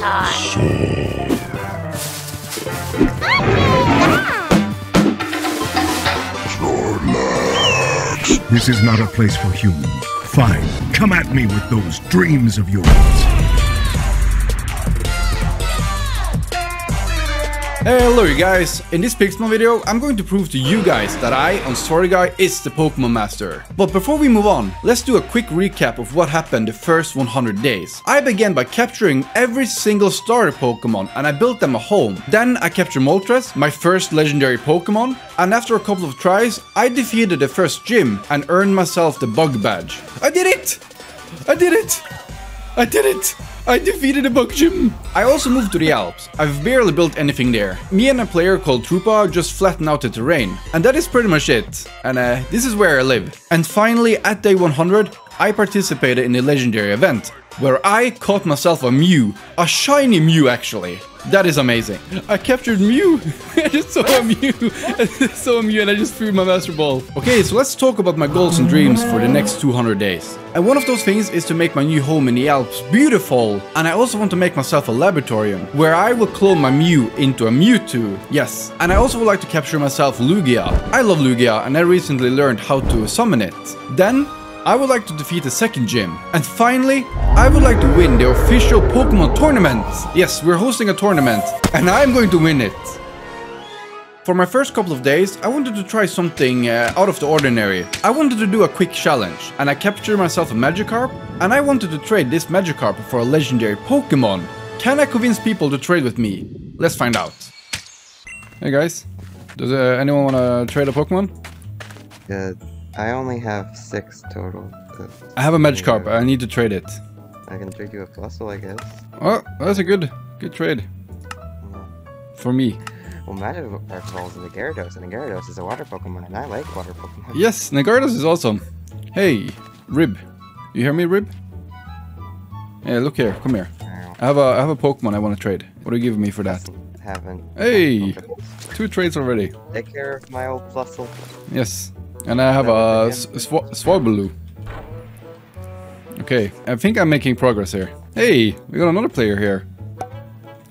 time. This is not a place for humans. Fine, come at me with those dreams of yours. Hello you guys, in this Pixelmon video I'm going to prove to you guys that I, Unsorted Guy, is the Pokemon Master. But before we move on, let's do a quick recap of what happened the first 100 days. I began by capturing every single starter Pokemon and I built them a home. Then I captured Moltres, my first legendary Pokemon, and after a couple of tries, I defeated the first gym and earned myself the Bug Badge. I did it! I did it! I did it! I defeated a bug gym! I also moved to the Alps. I've barely built anything there. Me and a player called Trupa just flatten out the terrain. And that is pretty much it. And uh, this is where I live. And finally, at day 100, I participated in the legendary event, where I caught myself a Mew. A shiny Mew, actually. That is amazing. I captured Mew. I just saw a Mew. I saw a Mew and I just threw my Master Ball. Okay, so let's talk about my goals and dreams for the next 200 days. And one of those things is to make my new home in the Alps beautiful. And I also want to make myself a laboratorium, where I will clone my Mew into a Mewtwo. Yes. And I also would like to capture myself Lugia. I love Lugia and I recently learned how to summon it. Then I would like to defeat the second gym. And finally, I would like to win the official Pokemon tournament. Yes, we're hosting a tournament, and I'm going to win it. For my first couple of days, I wanted to try something uh, out of the ordinary. I wanted to do a quick challenge, and I captured myself a Magikarp, and I wanted to trade this Magikarp for a legendary Pokemon. Can I convince people to trade with me? Let's find out. Hey guys, does uh, anyone want to trade a Pokemon? Yeah, I only have six total. I have a Magikarp, I need to trade it. I can trade you a Flustle, I guess. Oh, that's a good, good trade. Hmm. For me. Well, Magikarp evolves into Gyarados, and Gyarados is a water Pokemon, and I like water Pokemon. Yes, Gyarados is awesome. Hey, Rib. You hear me, Rib? Hey, look here, come here. I have a I have a Pokemon I want to trade. What are you giving me for that? Haven't. Hey, two trades already. Take care of my old Flustle. Yes, and I have a Swablu. Okay, I think I'm making progress here. Hey, we got another player here,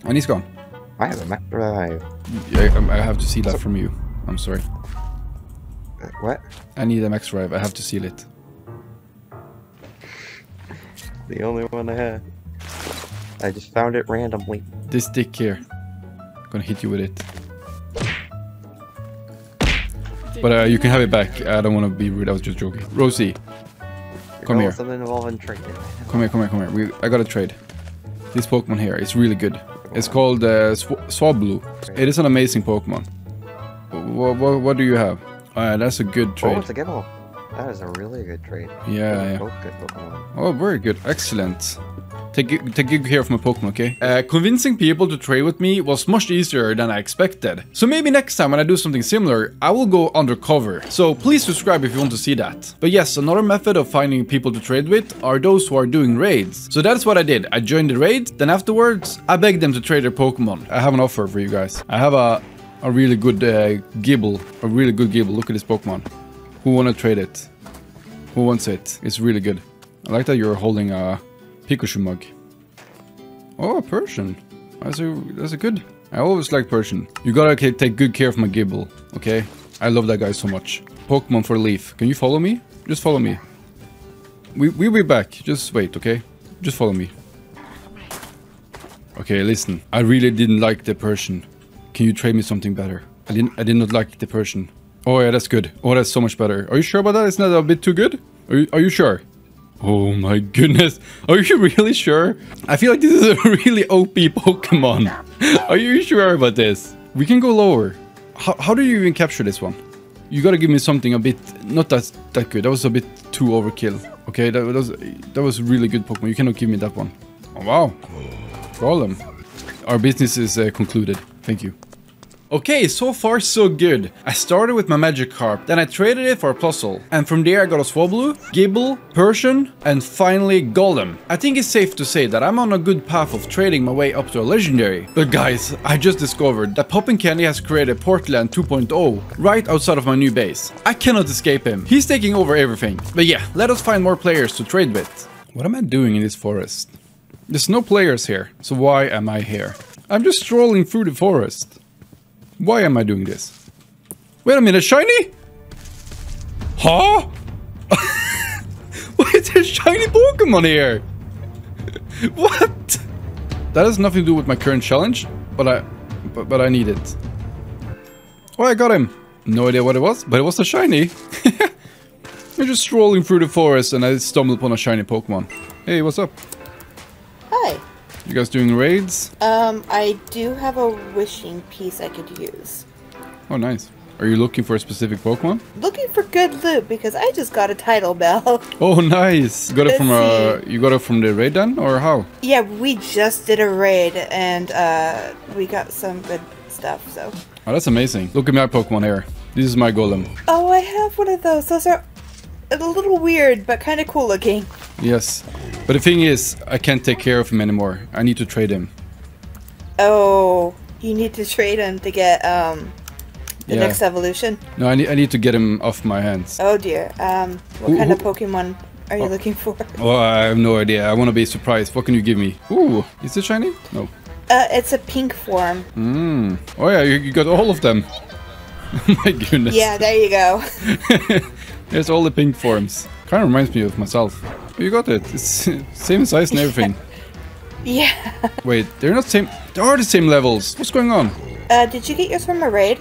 and he's gone. I have a Mac Drive. Yeah, I, I have to see that from you. I'm sorry. Uh, What? I need a max drive. I have to seal it. The only one I have. I just found it randomly. This dick here. I'm Gonna hit you with it. But uh, you can have it back. I don't want to be rude. I was just joking. Rosie, Come Oh, here. Something involving trading. come here, come here, come here. We, I got a trade. This Pokemon here, it's really good. It's called uh, Sw Swablu. It is an amazing Pokemon. What, what, what do you have? Uh, that's a good trade. Oh, it's a Gible. That is a really good trade. Yeah, yeah. Good Pokemon. Oh, very good. Excellent. Take, take good care of my Pokemon, okay? Uh, convincing people to trade with me was much easier than I expected. So maybe next time when I do something similar, I will go undercover. So please subscribe if you want to see that. But yes, another method of finding people to trade with are those who are doing raids. So that's what I did. I joined the raid, then afterwards, I begged them to trade their Pokemon. I have an offer for you guys. I have a, a really good uh, Gible, a really good Gible. Look at this Pokemon. Who wanna trade it? Who wants it? It's really good. I like that you're holding a Pikachu mug. Oh, Persian. That's a that's a good. I always like Persian. You gotta take good care of my Gible, okay? I love that guy so much. Pokemon for Leaf. Can you follow me? Just follow me. We we'll be back. Just wait, okay? Just follow me. Okay, listen. I really didn't like the Persian. Can you trade me something better? I didn't. I did not like the Persian. Oh yeah, that's good. Oh, that's so much better. Are you sure about that? Isn't that a bit too good? Are you, are you sure? Oh my goodness. Are you really sure? I feel like this is a really OP Pokemon. Are you sure about this? We can go lower. How, how do you even capture this one? You gotta give me something a bit not that that good. That was a bit too overkill. Okay, that was that was a really good Pokemon. You cannot give me that one. Oh wow. Problem. Our business is uh, concluded. Thank you. Okay, so far so good. I started with my Magikarp, then I traded it for a Puzzle, and from there I got a Swablu, Gible, Persian, and finally Golem. I think it's safe to say that I'm on a good path of trading my way up to a Legendary. But guys, I just discovered that Poppin Candy has created Portland 2.0 right outside of my new base. I cannot escape him. He's taking over everything. But yeah, let us find more players to trade with. What am I doing in this forest? There's no players here, so why am I here? I'm just strolling through the forest. Why am I doing this? Wait a minute, shiny? Huh? Why is there a shiny Pokemon here? what? That has nothing to do with my current challenge, but I, but, but I need it. Oh, I got him. No idea what it was, but it was a shiny. I'm just strolling through the forest and I stumbled upon a shiny Pokemon. Hey, what's up? You guys doing raids? Um, I do have a wishing piece I could use. Oh, nice. Are you looking for a specific Pokemon? Looking for good loot because I just got a tidal bell. Oh, nice. You got it from Let's uh, you got it from the raid then, or how? yeah, we just did a raid and uh, we got some good stuff. So. Oh, that's amazing. Look at my Pokemon here. This is my Golem. Oh, I have one of those. Those are a little weird, but kind of cool looking. Yes. But the thing is, I can't take care of him anymore. I need to trade him. Oh, you need to trade him to get um the Yeah. next evolution. No, I need, I need to get him off my hands. Oh dear. Um, what Who- kind of Pokemon are you looking for? Oh, I have no idea. I want to be surprised. What can you give me? Ooh, is it shiny? No. Uh, it's a pink form. Hmm. Oh yeah, you, you got all of them. my goodness. Yeah, there you go. There's all the pink forms. Kind of reminds me of myself. You got it. It's same size and everything. yeah. Wait, they're not same. They are the same levels. What's going on? Uh, did you get yours from a raid?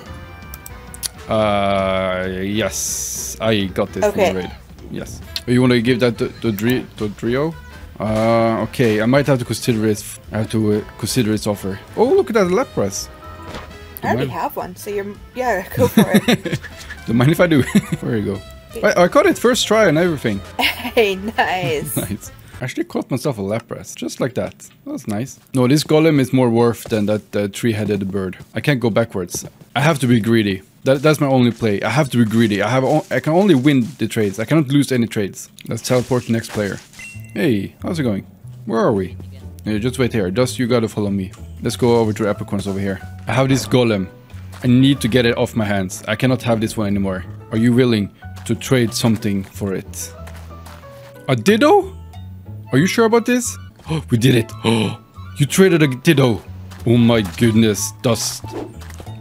Uh, yes, I got this Okay. from the raid. Yes. Oh, you want to give that to, to, Dri- to Trio? Uh, okay, I might have to consider it. I have to uh, consider its offer. Oh, look at that Lapras. I already have one, so you're yeah, go for it. Don't mind if I do. there you go. I, I got it first try and everything. hey, nice. Nice. I actually caught myself a Lapras, just like that. That was nice. No, this golem is more worth than that uh, three-headed bird. I can't go backwards. I have to be greedy. That, that's my only play. I have to be greedy. I have. O- I can only win the trades. I cannot lose any trades. Let's teleport to next player. Hey, how's it going? Where are we? Yeah, just wait here. Dust, you gotta follow me. Let's go over to Epicorns over here. I have this golem. I need to get it off my hands. I cannot have this one anymore. Are you willing to trade something for it? A Ditto? Are you sure about this? We did it. You traded a Ditto. Oh my goodness, Dust.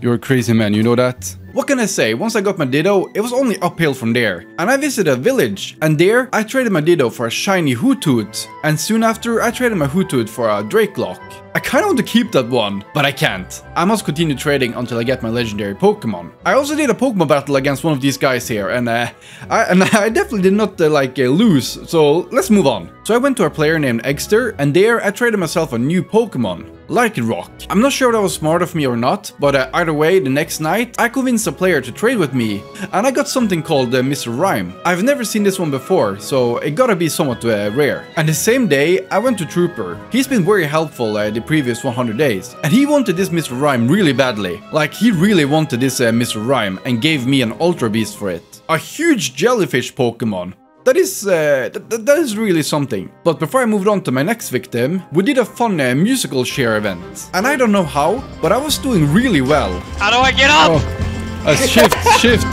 You're a crazy man, you know that? What can I say? Once I got my Ditto, it was only uphill from there. And I visited a village, and there I traded my Ditto for a shiny Hoothoot. And soon after, I traded my Hoothoot for a Drakloak. I kinda want to keep that one, but I can't. I must continue trading until I get my legendary Pokemon. I also did a Pokemon battle against one of these guys here, and uh, I, and I definitely did not uh, like uh, lose, so let's move on. So I went to a player named Eggster, and there I traded myself a new Pokemon. like Rock. I'm not sure that was smart of me or not, but uh, either way, the next night, I convinced a player to trade with me, and I got something called uh, Mr. Rime. I've never seen this one before, so it gotta be somewhat uh, rare. And the same day, I went to Trooper. He's been very helpful uh, the previous 100 days, and he wanted this Mr. Rime really badly. Like, he really wanted this uh, Mr. Rime and gave me an Ultra Beast for it. A huge jellyfish Pokemon. That is, uh, th- th- that is really something. But before I moved on to my next victim, we did a fun uh, musical share event. And I don't know how, but I was doing really well. How do I get up? Oh, a shift, shift.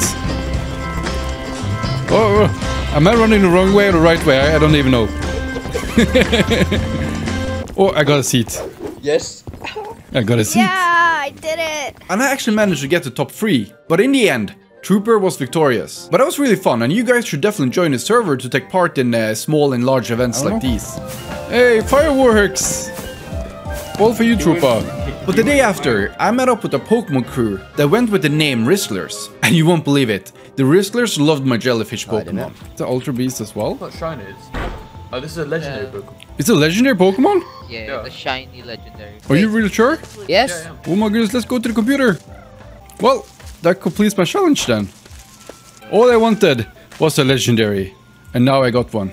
Oh, oh, am I running the wrong way or the right way? I, I don't even know. oh, I got a seat. Yes. I got a seat. Yeah, I did it. And I actually managed to get the top 3. But in the end, Trooper was victorious. But that was really fun, and you guys should definitely join the server to take part in uh, small and large events like these. Hey, fireworks! All for you, Trooper. But the day after, I met up with a Pokemon crew that went with the name Ristlers. And you won't believe it, the Ristlers loved my jellyfish Pokemon. The Ultra Beast as well. What shrine is? Oh, this is a legendary book. It's a legendary Pokemon? Yeah, Yeah. the shiny legendary. Are you really sure? Yes. Oh my goodness, let's go to the computer. Well, that completes my challenge then. All I wanted was a legendary, and now I got one.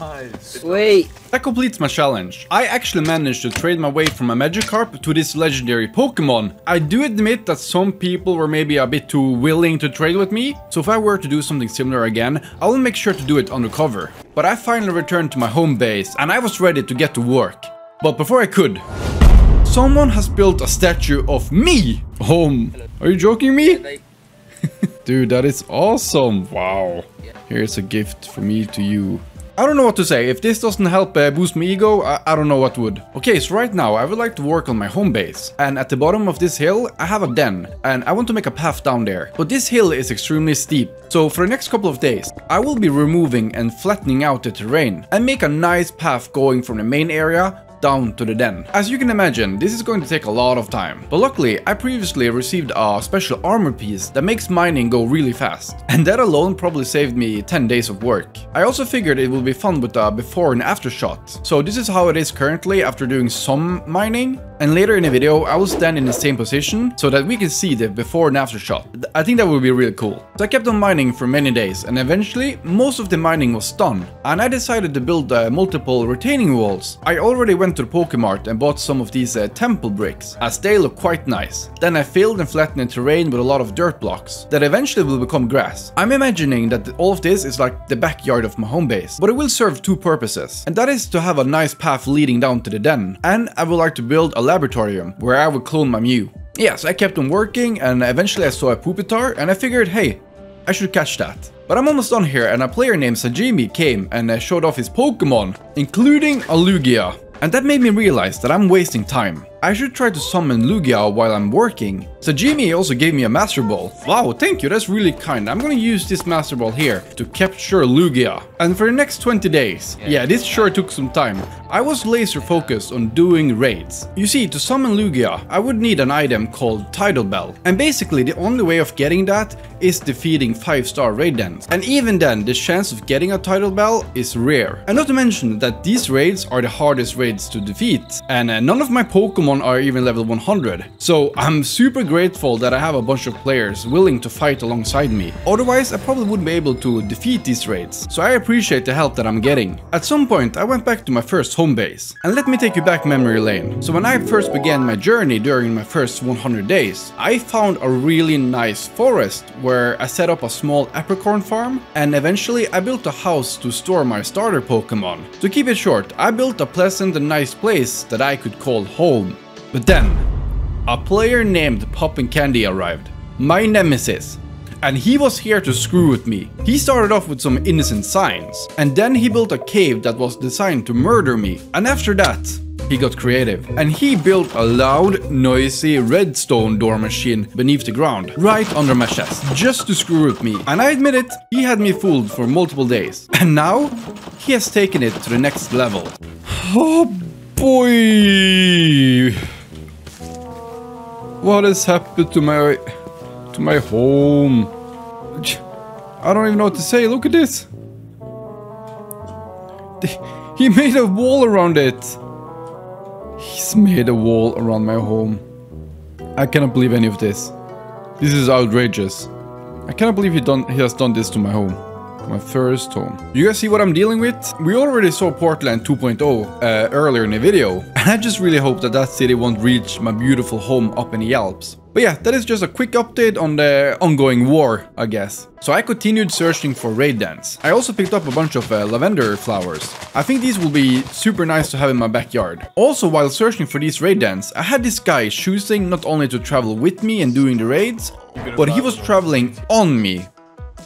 Nice. Sweet. That completes my challenge. I actually managed to trade my way from a Magikarp to this legendary Pokemon. I do admit that some people were maybe a bit too willing to trade with me, so if I were to do something similar again, I will make sure to do it undercover. But I finally returned to my home base, and I was ready to get to work. But before I could, someone has built a statue of me! Home. Are you joking me? Dude, that is awesome. Wow. Here's a gift from me to you. I don't know what to say. If this doesn't help uh, boost my ego, I, I don't know what would. Okay, so right now I would like to work on my home base. And at the bottom of this hill, I have a den. And I want to make a path down there. But this hill is extremely steep. So for the next couple of days, I will be removing and flattening out the terrain. And make a nice path going from the main area down to the den. As you can imagine, this is going to take a lot of time. But luckily, I previously received a special armor piece that makes mining go really fast. And that alone probably saved me 10 days of work. I also figured it would be fun with a before and after shot. So this is how it is currently after doing some mining. And later in the video, I will stand in the same position so that we can see the before and after shot. I think that would be really cool. So I kept on mining for many days and eventually most of the mining was done. And I decided to build uh, multiple retaining walls. I already went to the Pokemart and bought some of these uh, temple bricks as they look quite nice. Then I filled and flattened the terrain with a lot of dirt blocks that eventually will become grass. I'm imagining that all of this is like the backyard of my home base, but it will serve two purposes. And that is to have a nice path leading down to the den. And I would like to build a laboratorium where I would clone my Mew. Yes, I kept on working and eventually I saw a Pupitar and I figured, hey, I should catch that. But I'm almost done here and a player named Sajimi came and uh, showed off his Pokemon, including a Lugia. And that made me realize that I'm wasting time. I should try to summon Lugia while I'm working. Sajimi also gave me a Master Ball. Wow, thank you, that's really kind. I'm gonna use this Master Ball here to capture Lugia. And for the next 20 days, yeah, this sure took some time, I was laser focused on doing raids. You see, to summon Lugia, I would need an item called Tidal Bell. And basically the only way of getting that is defeating 5 star raid dens. And even then, the chance of getting a tidal Bell is rare. And not to mention that these raids are the hardest raids to defeat. And uh, none of my Pokemon are even level 100. So I'm super grateful that I have a bunch of players willing to fight alongside me. Otherwise, I probably wouldn't be able to defeat these raids. So I appreciate the help that I'm getting. At some point, I went back to my first home base. And let me take you back memory lane. So when I first began my journey during my first 100 days, I found a really nice forest where I set up a small apricorn farm and eventually I built a house to store my starter Pokemon. To keep it short, I built a pleasant and nice place that I could call home. But then, a player named Poppin Candy arrived, my nemesis, and he was here to screw with me. He started off with some innocent signs, and then he built a cave that was designed to murder me. And after that, he got creative, and he built a loud, noisy redstone door machine beneath the ground, right under my chest, just to screw with me. And I admit it, he had me fooled for multiple days. And now, he has taken it to the next level. Oh boy! What has happened to my to my home? I don't even know what to say. Look at this. He made a wall around it. He's made a wall around my home. I cannot believe any of this. This is outrageous. I cannot believe he done he has done this to my home. My first home. You guys see what I'm dealing with? We already saw Portland 2.0 uh, earlier in the video. And I just really hope that that city won't reach my beautiful home up in the Alps. But yeah, that is just a quick update on the ongoing war, I guess. So I continued searching for raid. I also picked up a bunch of uh, lavender flowers. I think these will be super nice to have in my backyard. Also, while searching for these raid I had this guy choosing not only to travel with me and doing the raids, but he was traveling on me.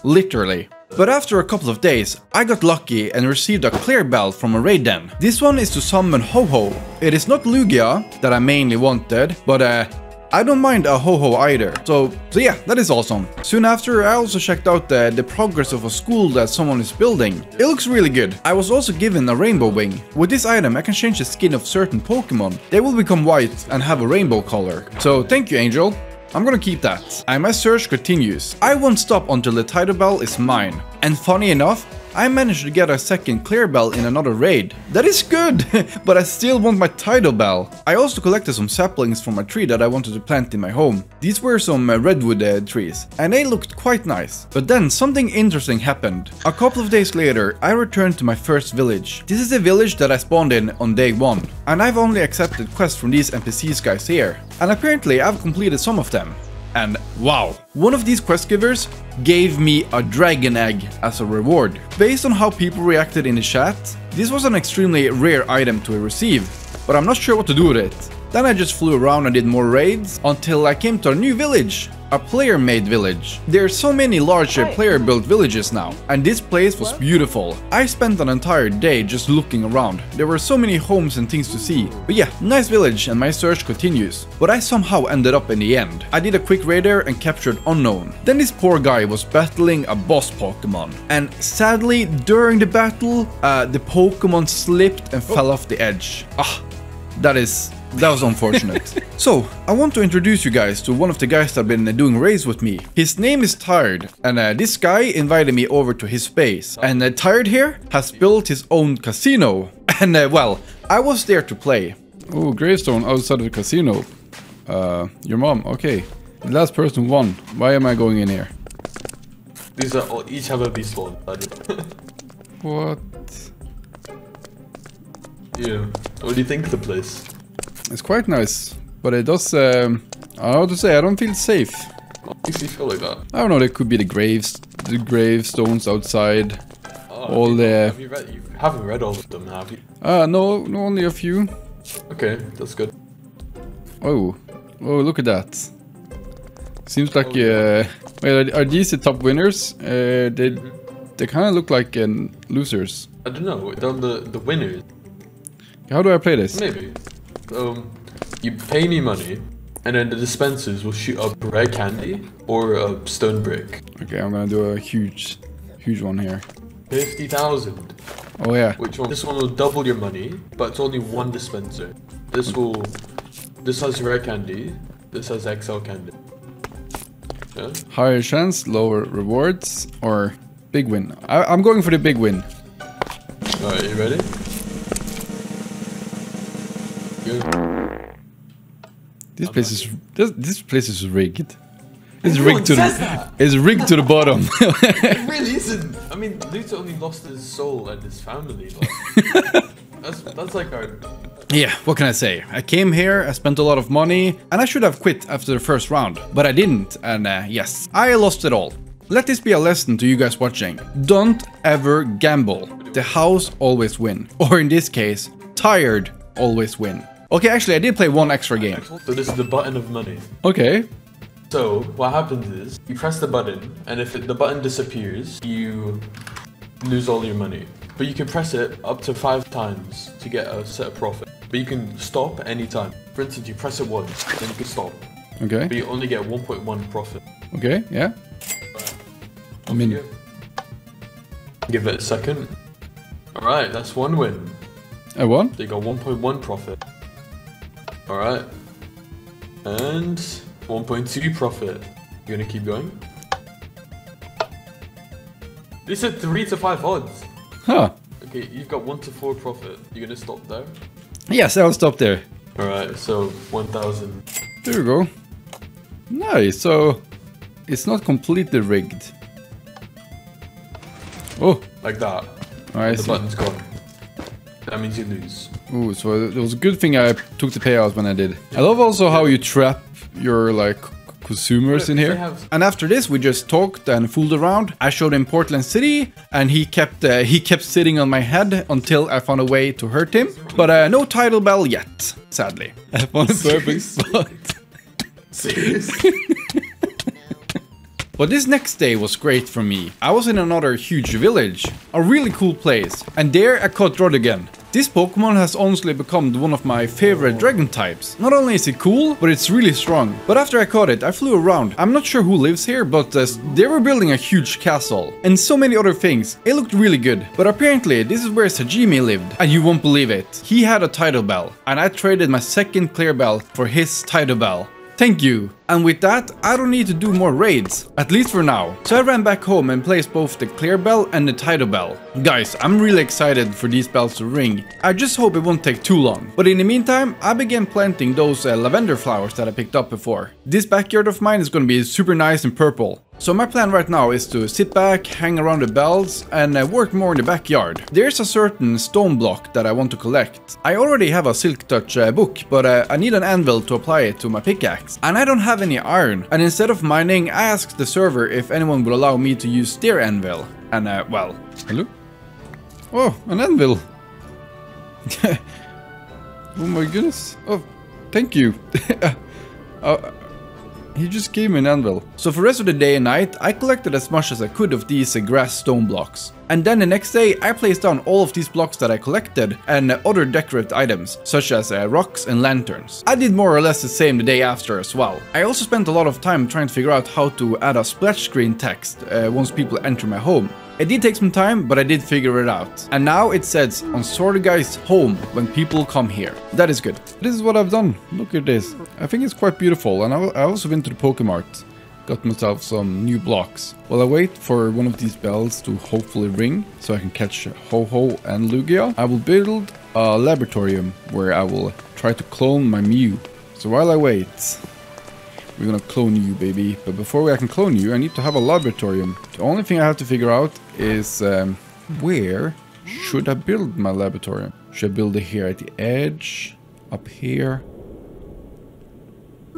Literally. But after a couple of days, I got lucky and received a clear bell from a raid den. This one is to summon Ho-Oh. It is not Lugia that I mainly wanted, but uh, I don't mind a ho-oh either. So, so yeah, that is awesome. Soon after, I also checked out the, the progress of a school that someone is building. It looks really good. I was also given a rainbow wing. With this item, I can change the skin of certain Pokemon. They will become white and have a rainbow color. So thank you, Angel. I'm gonna keep that. And my search continues. I won't stop until the Tidal Bell is mine. And funny enough, I managed to get a second clear bell in another raid. That is good, but I still want my tidal bell. I also collected some saplings from a tree that I wanted to plant in my home. These were some uh, redwood uh, trees, and they looked quite nice. But then something interesting happened. A couple of days later, I returned to my first village. This is a village that I spawned in on day 1, and I've only accepted quests from these NPCs guys here. And apparently I've completed some of them. And wow, one of these quest givers gave me a dragon egg as a reward. Based on how people reacted in the chat, this was an extremely rare item to receive, but I'm not sure what to do with it. Then I just flew around and did more raids until I came to a new village. A player-made village. There are so many larger player-built villages now, and this place was beautiful. I spent an entire day just looking around. There were so many homes and things to see. But yeah, nice village and my search continues. But I somehow ended up in the end. I did a quick raid there and captured Unown. Then this poor guy was battling a boss Pokemon. And sadly, during the battle, uh, the Pokemon slipped and fell off the edge. Ah, that is that was unfortunate. so, I want to introduce you guys to one of the guys that have been uh, doing raids with me. His name is Tired, and uh, this guy invited me over to his base. And uh, Tired here has built his own casino. And uh, well, I was there to play. Oh, gravestone outside of the casino. Uh, your mom, okay. The last person won. Why am I going in here? These are all, each have a beast spawn. What? yeah. What do you think of the place? It's quite nice, but it does. Um, I don't know to say. I don't feel safe. What makes you feel like that? I don't know. There could be the graves, the gravestones outside. Oh, All the- Have you read? You haven't read all of them, have you? Uh, no, no, only a few. Okay, that's good. Oh, oh, look at that. Seems like. Uh, wait, are, are these the top winners? Uh, they, they kind of look like um, losers. I don't know. They're the the winners. How do I play this? Maybe. Um, you pay me money, and then the dispensers will shoot up red candy or a stone brick. Okay, I'm gonna do a huge, huge one here. Fifty thousand. Oh yeah. Which one? This one will double your money, but it's only one dispenser. This will. This has rare candy. This has XL candy. Yeah. Higher chance, lower rewards, or big win. I, I'm going for the big win. Alright, you ready? Go. This place is this, this place is rigged. It's Everyone rigged to the. that. It's rigged to the bottom. It really isn't. I mean, Luther only lost his soul and his family. Like, that's that's like our. Yeah, what can I say? I came here, I spent a lot of money, and I should have quit after the first round, but I didn't, and uh, yes, I lost it all. Let this be a lesson to you guys watching. Don't ever gamble. The house always win. Or in this case, tired always win. Okay, actually, I did play one extra game. So this is the button of money. Okay. So what happens is you press the button, and if it, the button disappears, you lose all your money. But you can press it up to five times to get a set of profit. But you can stop anytime. For instance, you press it once, then you can stop. Okay. But you only get 1.1 profit. Okay, yeah. I mean, Give it a second. Alright, that's one win. I won? They got 1.1 profit. Alright. And 1.2 profit. You gonna keep going? This is 3 to 5 odds. Huh. Okay, you've got 1 to 4 profit. You gonna stop there? Yes, I'll stop there. Alright, so 1000. There we go. Nice, so it's not completely rigged. Oh, Like that. I the see. button's gone. That means you lose. Ooh, so it was a good thing I took the payout when I did. I love also how you trap your like consumers in here. And after this, we just talked and fooled around. I showed him Portland City, and he kept uh, he kept sitting on my head until I found a way to hurt him. But uh, no tidal bell yet, sadly. I found a perfect spot. Serious? But this next day was great for me. I was in another huge village, a really cool place, and there I caught Rodigan. This Pokemon has honestly become one of my favorite dragon types. Not only is it cool, but it's really strong. But after I caught it, I flew around. I'm not sure who lives here, but uh, they were building a huge castle. And so many other things. It looked really good. But apparently, this is where Sajimi lived. And you won't believe it. He had a Tidal Bell. And I traded my second Clear Bell for his Tidal Bell. Thank you. And with that, I don't need to do more raids, at least for now. So I ran back home and placed both the Clear Bell and the Tidal Bell. Guys, I'm really excited for these bells to ring. I just hope it won't take too long. But in the meantime, I began planting those uh, lavender flowers that I picked up before. This backyard of mine is gonna be super nice and purple. So my plan right now is to sit back, hang around the bells, and uh, work more in the backyard. There's a certain stone block that I want to collect. I already have a Silk Touch uh, book, but uh, I need an anvil to apply it to my pickaxe. And I don't have any iron. And instead of mining, I asked the server if anyone would allow me to use their anvil. And uh, well, hello? Oh, an anvil. oh my goodness. Oh, thank you. uh, He just gave me an anvil. So for the rest of the day and night, I collected as much as I could of these grass stone blocks. And then the next day, I placed down all of these blocks that I collected and other decorative items, such as uh, rocks and lanterns. I did more or less the same the day after as well. I also spent a lot of time trying to figure out how to add a splash screen text uh, once people enter my home. It did take some time, but I did figure it out. And now it says Unsorted Guy's home when people come here. That is good. This is what I've done. Look at this. I think it's quite beautiful. And I, I also went to the Pokemart. Got myself some new blocks. While I wait for one of these bells to hopefully ring, so I can catch Ho-Oh and Lugia, I will build a laboratorium where I will try to clone my Mew. So while I wait, we're gonna clone you, baby. But before I can clone you, I need to have a laboratorium. The only thing I have to figure out is um, where should I build my laboratorium? Should I build it here at the edge? Up here?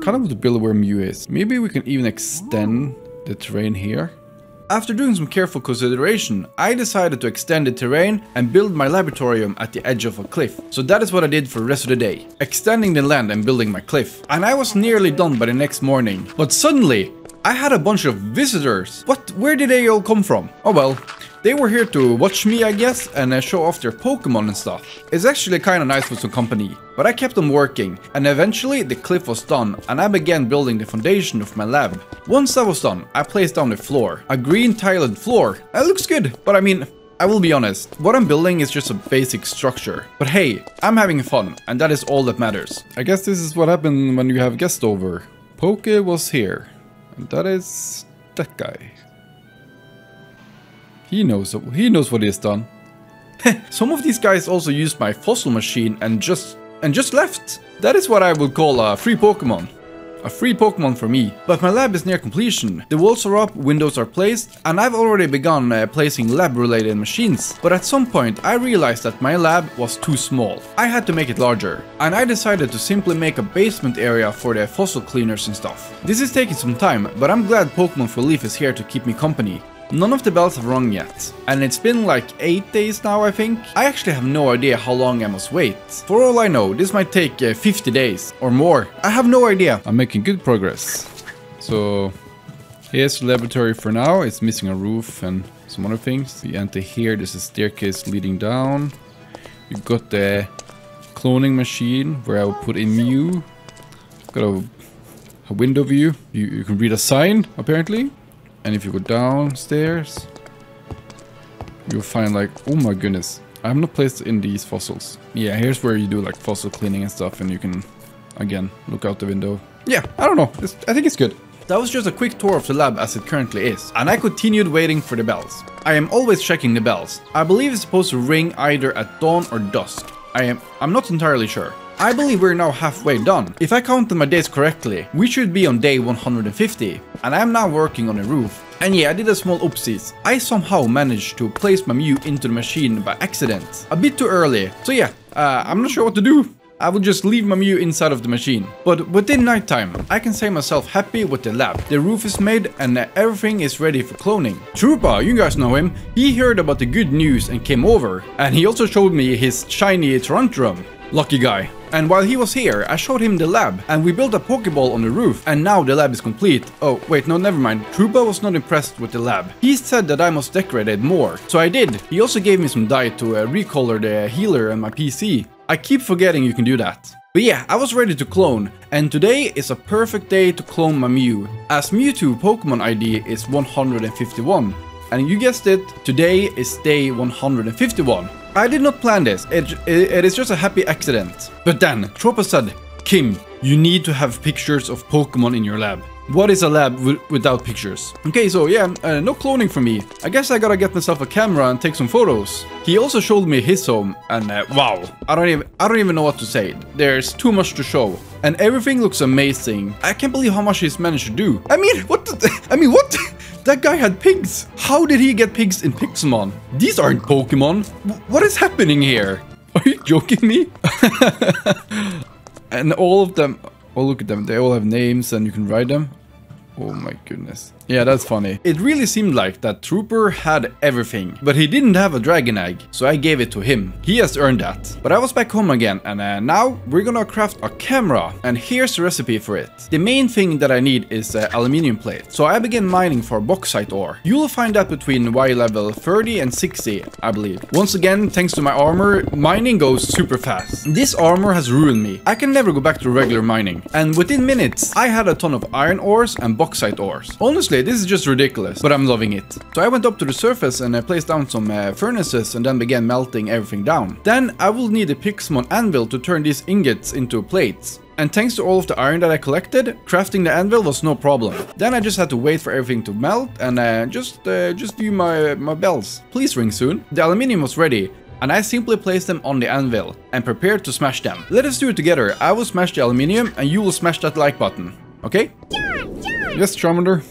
Kind of to build where Mew is. Maybe we can even extend the terrain here. After doing some careful consideration, I decided to extend the terrain and build my laboratorium at the edge of a cliff. So that is what I did for the rest of the day, extending the land and building my cliff. And I was nearly done by the next morning. But suddenly, I had a bunch of visitors. What? Where did they all come from? Oh well, they were here to watch me, I guess, and uh, show off their Pokemon and stuff. It's actually kinda nice with some company, but I kept on working, and eventually the cliff was done, and I began building the foundation of my lab. Once that was done, I placed down the floor, a green tiled floor. It looks good, but I mean, I will be honest, what I'm building is just a basic structure. But hey, I'm having fun, and that is all that matters. I guess this is what happened when you have guests over. Poke was here, and that is that guy. He knows he knows what he has done. Some of these guys also used my fossil machine and just and just left. That is what I would call a free Pokemon. A free Pokemon for me. But my lab is near completion. The walls are up, windows are placed, and I've already begun uh, placing lab related machines. But at some point I realized that my lab was too small. I had to make it larger. And I decided to simply make a basement area for the fossil cleaners and stuff. This is taking some time, but I'm glad Pokemon for Leaf is here to keep me company. None of the bells have rung yet, and it's been like 8 days now I think. I actually have no idea how long I must wait. For all I know, this might take uh, 50 days or more. I have no idea. I'm making good progress. So here's the laboratory for now. It's missing a roof and some other things. We enter here, there's a staircase leading down. You got the cloning machine where I will put in Mew. Got a, a window view. You, you can read a sign apparently. And if you go downstairs, you'll find like, oh my goodness. I have no place in these fossils. Yeah, here's where you do like fossil cleaning and stuff and you can, again, look out the window. Yeah, I don't know. It's, I think it's good. That was just a quick tour of the lab as it currently is, and I continued waiting for the bells. I am always checking the bells. I believe it's supposed to ring either at dawn or dusk. I am I'm not entirely sure. I believe we're now halfway done. If I counted my days correctly, we should be on day 150, and I am now working on a roof. And yeah, I did a small oopsies. I somehow managed to place my Mew into the machine by accident. A bit too early, so yeah, uh, I'm not sure what to do. I will just leave my Mew inside of the machine. But within nighttime, I can say myself happy with the lab. The roof is made and everything is ready for cloning. Troopa, you guys know him, he heard about the good news and came over. And he also showed me his shiny Taranturam. Lucky guy. And while he was here, I showed him the lab, and we built a Pokeball on the roof, and now the lab is complete. Oh, wait, no, never mind. Truba was not impressed with the lab. He said that I must decorate it more, so I did. He also gave me some dye to uh, recolor the healer and my PC. I keep forgetting you can do that. But yeah, I was ready to clone, and today is a perfect day to clone my Mew, as Mewtwo Pokemon ID is 151. And you guessed it, today is day 151. I did not plan this, it, it, it is just a happy accident. But then, Tropa said, Kim, you need to have pictures of Pokemon in your lab. What is a lab without pictures? Okay, so yeah, uh, no cloning for me. I guess I gotta get myself a camera and take some photos. He also showed me his home, and uh, wow, I don't even I don't even know what to say. There's too much to show, and everything looks amazing. I can't believe how much he's managed to do. I mean, what? The, I mean, what? That guy had pigs. How did he get pigs in Pixelmon? These aren't Pokemon. W what is happening here? Are you joking me? and all of them, oh look at them, they all have names and you can write them. Oh my goodness. Yeah, that's funny. It really seemed like that Trooper had everything, but he didn't have a dragon egg, so I gave it to him. He has earned that. But I was back home again, and uh, now we're gonna craft a camera, and here's the recipe for it. The main thing that I need is uh, aluminium plate, so I began mining for bauxite ore. You'll find that between Y level 30 and 60, I believe. Once again, thanks to my armor, mining goes super fast. This armor has ruined me. I can never go back to regular mining, and within minutes, I had a ton of iron ores and bauxite ores. Honestly, this is just ridiculous, but I'm loving it. So I went up to the surface and I placed down some uh, furnaces and then began melting everything down. Then I will need a Pixelmon anvil to turn these ingots into plates. And thanks to all of the iron that I collected, crafting the anvil was no problem. Then I just had to wait for everything to melt and uh, just uh, just do my, my bells. Please ring soon. The aluminium was ready, and I simply placed them on the anvil and prepared to smash them. Let us do it together. I will smash the aluminium and you will smash that like button. Okay? Yes, Charmander.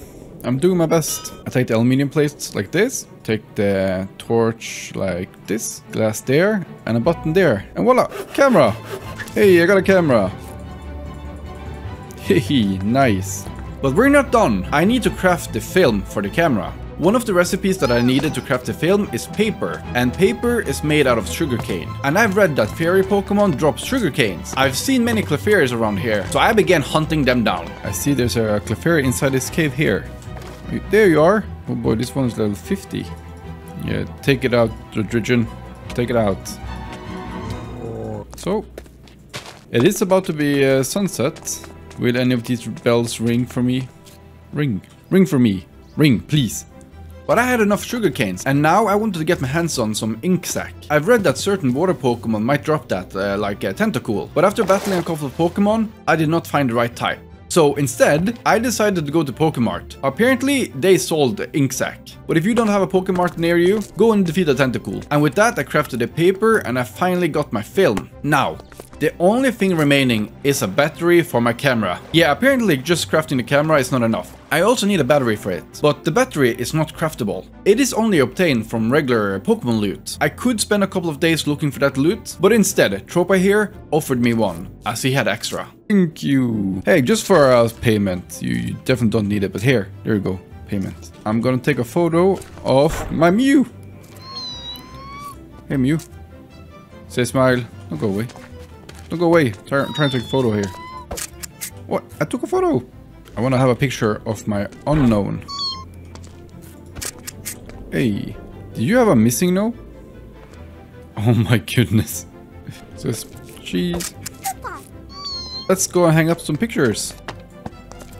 I'm doing my best. I take the aluminium plates like this, take the torch like this, glass there, and a button there. And voila, camera! Hey, I got a camera. Hehe, nice. But we're not done. I need to craft the film for the camera. One of the recipes that I needed to craft the film is paper, and paper is made out of sugarcane. And I've read that fairy Pokemon drops sugarcanes. I've seen many Clefairies around here, so I began hunting them down. I see there's a Clefairy inside this cave here. There you are. Oh boy, this one is level 50. Yeah, take it out, Rodrigan. Take it out. So, it is about to be uh, sunset. Will any of these bells ring for me? Ring. Ring for me. Ring, please. But I had enough sugar canes, and now I wanted to get my hands on some ink sac. I've read that certain water Pokemon might drop that, uh, like a Tentacool, but after battling a couple of Pokemon, I did not find the right type. So instead, I decided to go to Pokemart. Apparently, they sold the ink sac. But if you don't have a Pokemart near you, go and defeat a Tentacool. And with that, I crafted a paper and I finally got my film. Now, the only thing remaining is a battery for my camera. Yeah, apparently just crafting the camera is not enough. I also need a battery for it, but the battery is not craftable. It is only obtained from regular Pokemon loot. I could spend a couple of days looking for that loot, but instead, Tropa here offered me one, as he had extra. Thank you. Hey, just for a payment, you, you definitely don't need it, but here, there you go, payment. I'm gonna take a photo of my Mew. Hey Mew. Say smile, don't go away. Don't go away. Try, try and take a photo here. What? I took a photo. I want to have a picture of my unown. Hey, do you have a MissingNo? Oh my goodness. Says cheese. Let's go and hang up some pictures.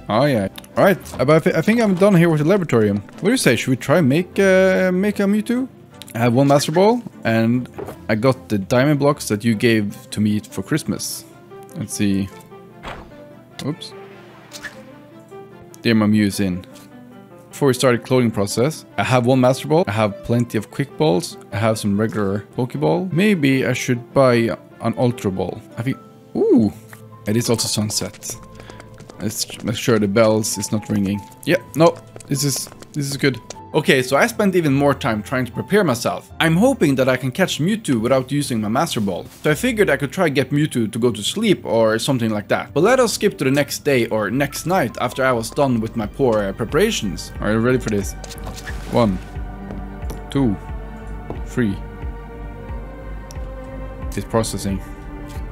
Oh yeah. All right. But I think I'm done here with the laboratorium. What do you say? Should we try make uh, make a Mewtwo? I have one Master Ball, and I got the diamond blocks that you gave to me for Christmas. Let's see. Oops. There my is in. Before we start the cloning process, I have one Master Ball, I have plenty of Quick Balls, I have some regular Pokeball. Maybe I should buy an Ultra Ball. I think... Ooh! It is also sunset. Let's make sure the bells is not ringing. Yeah, no, this is this is good. Okay, so I spent even more time trying to prepare myself. I'm hoping that I can catch Mewtwo without using my Master Ball. So I figured I could try get Mewtwo to go to sleep or something like that. But let us skip to the next day or next night after I was done with my poor uh, preparations. Are you ready for this? One, two, three. It's processing.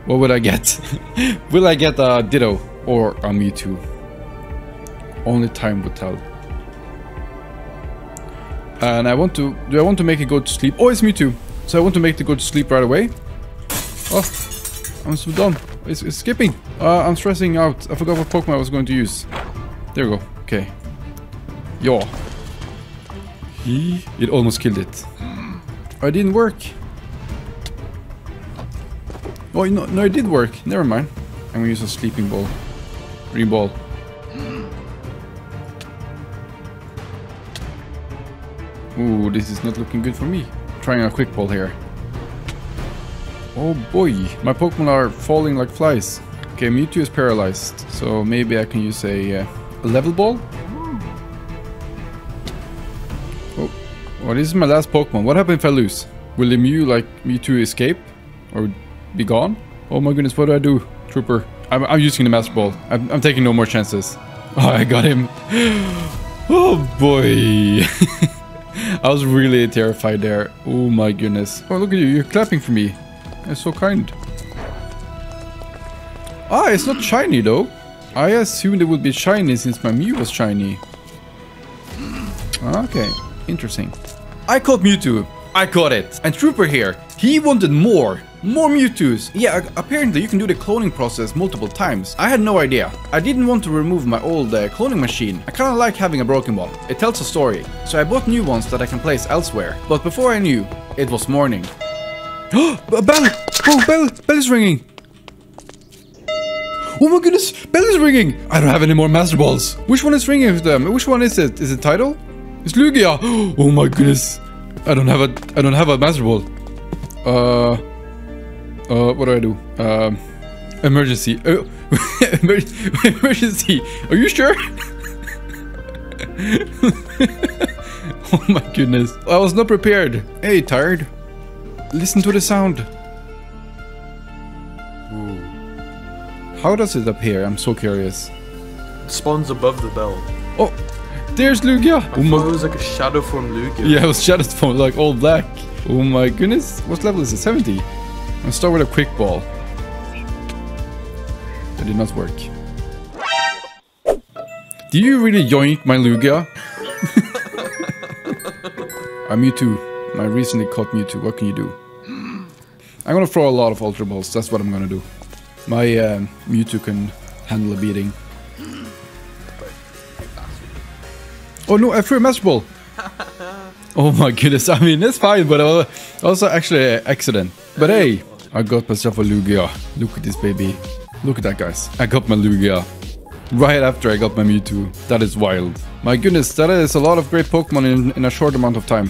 What would I get? Will I get a Ditto or a Mewtwo? Only time will tell. And I want to... Do I want to make it go to sleep? Oh, it's me too. So I want to make it go to sleep right away. Oh, I'm so done. It's, it's skipping. Uh, I'm stressing out. I forgot what Pokemon I was going to use. There we go. Okay. Yo. He... It almost killed it. Oh, it didn't work. Oh, no, no, it did work. Never mind. I'm gonna use a sleeping ball. Green ball. Ooh, this is not looking good for me. Trying a quick ball here. Oh boy, my Pokemon are falling like flies. Okay, Mewtwo is paralyzed, so maybe I can use a, uh, a level ball. Oh, well, this is my last Pokemon. What happens if I lose? Will the Mew, like Mewtwo, escape or be gone? Oh my goodness, what do I do, Trooper? I'm, I'm using the Master Ball. I'm, I'm taking no more chances. Oh, I got him. Oh boy. I was really terrified there. Oh my goodness. Oh, look at you. You're clapping for me. That's so kind. Ah, it's not shiny though. I assumed it would be shiny since my Mew was shiny. Okay, interesting. I caught Mewtwo. I caught it. And Trooper here, he wanted more. More Mewtwo's. Yeah, apparently you can do the cloning process multiple times. I had no idea. I didn't want to remove my old uh, cloning machine. I kinda like having a broken one. It tells a story. So I bought new ones that I can place elsewhere. But before I knew, it was morning. Oh, bell! Oh, bell! Bell is ringing! Oh my goodness, bell is ringing! I don't have any more Master Balls. Which one is ringing with them? Which one is it? Is it Tidal? It's Lugia! Oh my goodness. I don't have a I don't have a Master Ball. Uh uh what do I do? Um emergency. Emer- emergency. Are you sure? oh my goodness. I was not prepared. Hey, tired. Listen to the sound. How does it appear? I'm so curious. It spawns above the bell. Oh, there's Lugia. I Oh my- thought it was like a shadow from Lugia. Yeah, it was Shadow form, like all black. Oh my goodness. What level is it? 70? I'll start with a quick ball. That did not work. Do you really yoink my Lugia? I'm Mewtwo. My recently caught Mewtwo. What can you do? I'm gonna throw a lot of Ultra Balls. That's what I'm gonna do. My um, Mewtwo can handle a beating. Oh no, I threw a Master Ball! Oh my goodness, I mean, it's fine, but uh, also actually an accident. But hey, I got myself a Lugia. Look at this baby. Look at that, guys. I got my Lugia. Right after I got my Mewtwo. That is wild. My goodness, that is a lot of great Pokemon in, in a short amount of time.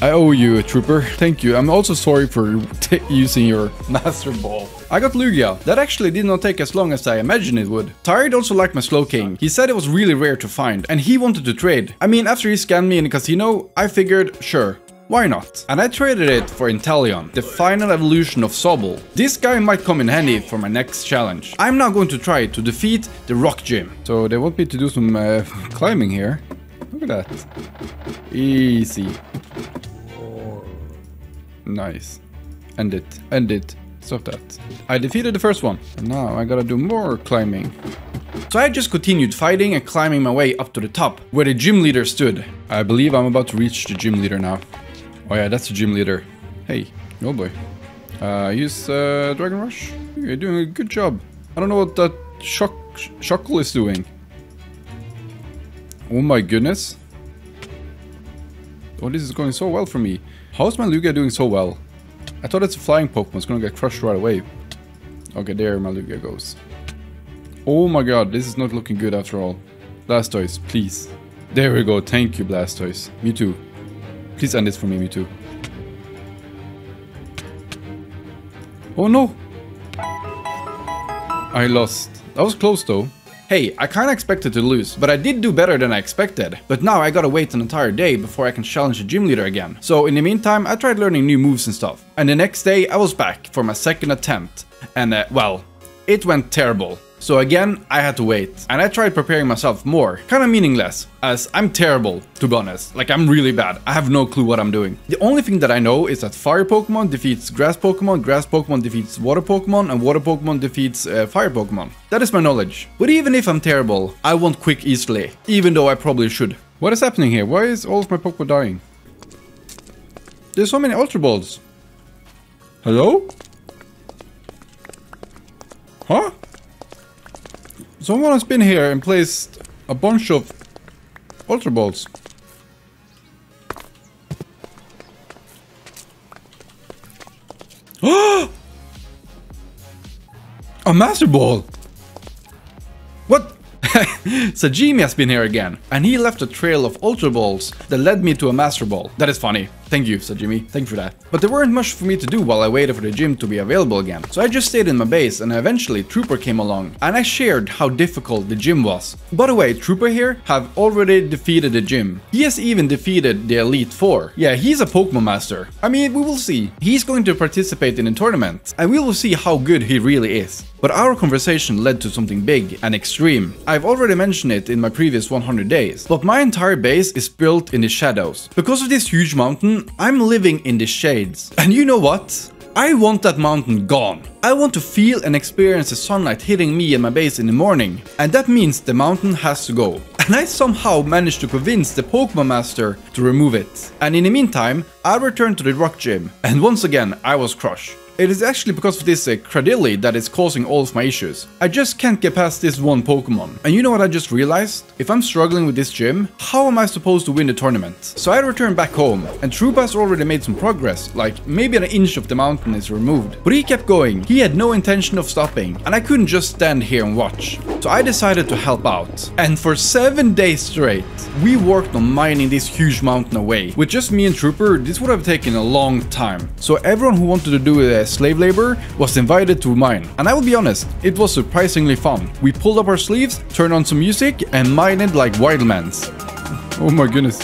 I owe you, a Trooper. Thank you. I'm also sorry for using your Master Ball. I got Lugia. That actually did not take as long as I imagined it would. Tired also liked my Slowking. He said it was really rare to find, and he wanted to trade. I mean, after he scanned me in the casino, I figured, sure, why not? And I traded it for Inteleon, the final evolution of Sobble. This guy might come in handy for my next challenge. I'm now going to try to defeat the Rock Gym. So they want me to do some uh, climbing here. Look at that. Easy. Nice. End it. End it. Stop that. I defeated the first one. And now I gotta do more climbing. So I just continued fighting and climbing my way up to the top, where the gym leader stood. I believe I'm about to reach the gym leader now. Oh yeah, that's the gym leader. Hey, oh boy. Uh, use uh, Dragon Rush. You're doing a good job. I don't know what that shock Shuckle is doing. Oh my goodness. Oh, this is going so well for me. How's my Lugia doing so well? I thought it's a flying Pokemon. It's gonna get crushed right away. Okay, there my Lugia goes. Oh my god, this is not looking good after all. Blastoise, please. There we go. Thank you, Blastoise. Mewtwo. Please end this for me, Mewtwo. Oh no! I lost. That was close though. Hey, I kinda expected to lose, but I did do better than I expected. But now I gotta wait an entire day before I can challenge the gym leader again. So in the meantime, I tried learning new moves and stuff. And the next day, I was back for my second attempt. And uh, well, it went terrible. So again, I had to wait. And I tried preparing myself more. Kinda meaningless, as I'm terrible, to be honest. Like, I'm really bad. I have no clue what I'm doing. The only thing that I know is that fire Pokemon defeats grass Pokemon, grass Pokemon defeats water Pokemon, and water Pokemon defeats uh, fire Pokemon. That is my knowledge. But even if I'm terrible, I won't quick easily. Even though I probably should. What is happening here? Why is all of my Pokemon dying? There's so many Ultra Balls. Hello? Huh? Someone has been here and placed a bunch of Ultra Balls. a Master Ball! What? Sajimi has been here again, and he left a trail of Ultra Balls that led me to a Master Ball. That is funny. Thank you, said Jimmy. Thank you for that. But there weren't much for me to do while I waited for the gym to be available again. So I just stayed in my base and eventually Trooper came along and I shared how difficult the gym was. By the way, Trooper here have already defeated the gym. He has even defeated the Elite Four. Yeah, he's a Pokemon Master. I mean, we will see. He's going to participate in the tournament and we will see how good he really is. But our conversation led to something big and extreme. I've already mentioned it in my previous 100 days, but my entire base is built in the shadows. Because of this huge mountain, I'm living in the shades. And you know what? I want that mountain gone. I want to feel and experience the sunlight hitting me and my base in the morning. And that means the mountain has to go. And I somehow managed to convince the Pokemon Master to remove it. And in the meantime, I returned to the rock gym. And once again, I was crushed. It is actually because of this uh, that is causing all of my issues. I just can't get past this one Pokemon. And you know what I just realized? If I'm struggling with this gym, how am I supposed to win the tournament? So I returned back home, and Trouba's already made some progress, like maybe an inch of the mountain is removed. But he kept going, he had no intention of stopping, and I couldn't just stand here and watch. So I decided to help out. And for 7 days straight, we worked on mining this huge mountain away. With just me and Trooper, this would have taken a long time. So everyone who wanted to do a slave labor was invited to mine. And I will be honest, it was surprisingly fun. We pulled up our sleeves, turned on some music, and mined like wildmans. Oh my goodness.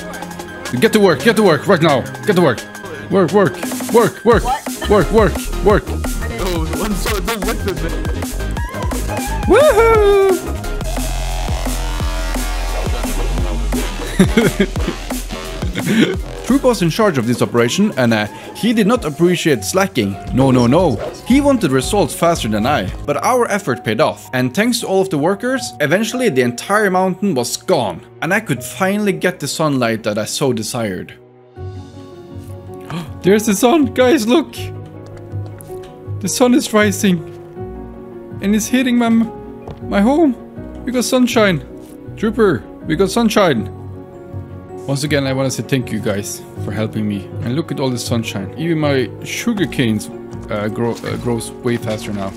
Get to work, get to work, right now. Get to work. Work, work, work, work, work, work, work. Oh, one does Woohoo! Troop was in charge of this operation and uh, he did not appreciate slacking. No, no, no. He wanted results faster than I, but our effort paid off. And thanks to all of the workers, eventually the entire mountain was gone. And I could finally get the sunlight that I so desired. There's the sun, guys, look! The sun is rising. And it's hitting my, my home. We got sunshine. Trooper, we got sunshine. Once again, I want to say thank you guys for helping me. And look at all the sunshine. Even my sugar canes uh, grow, uh, grows way faster now.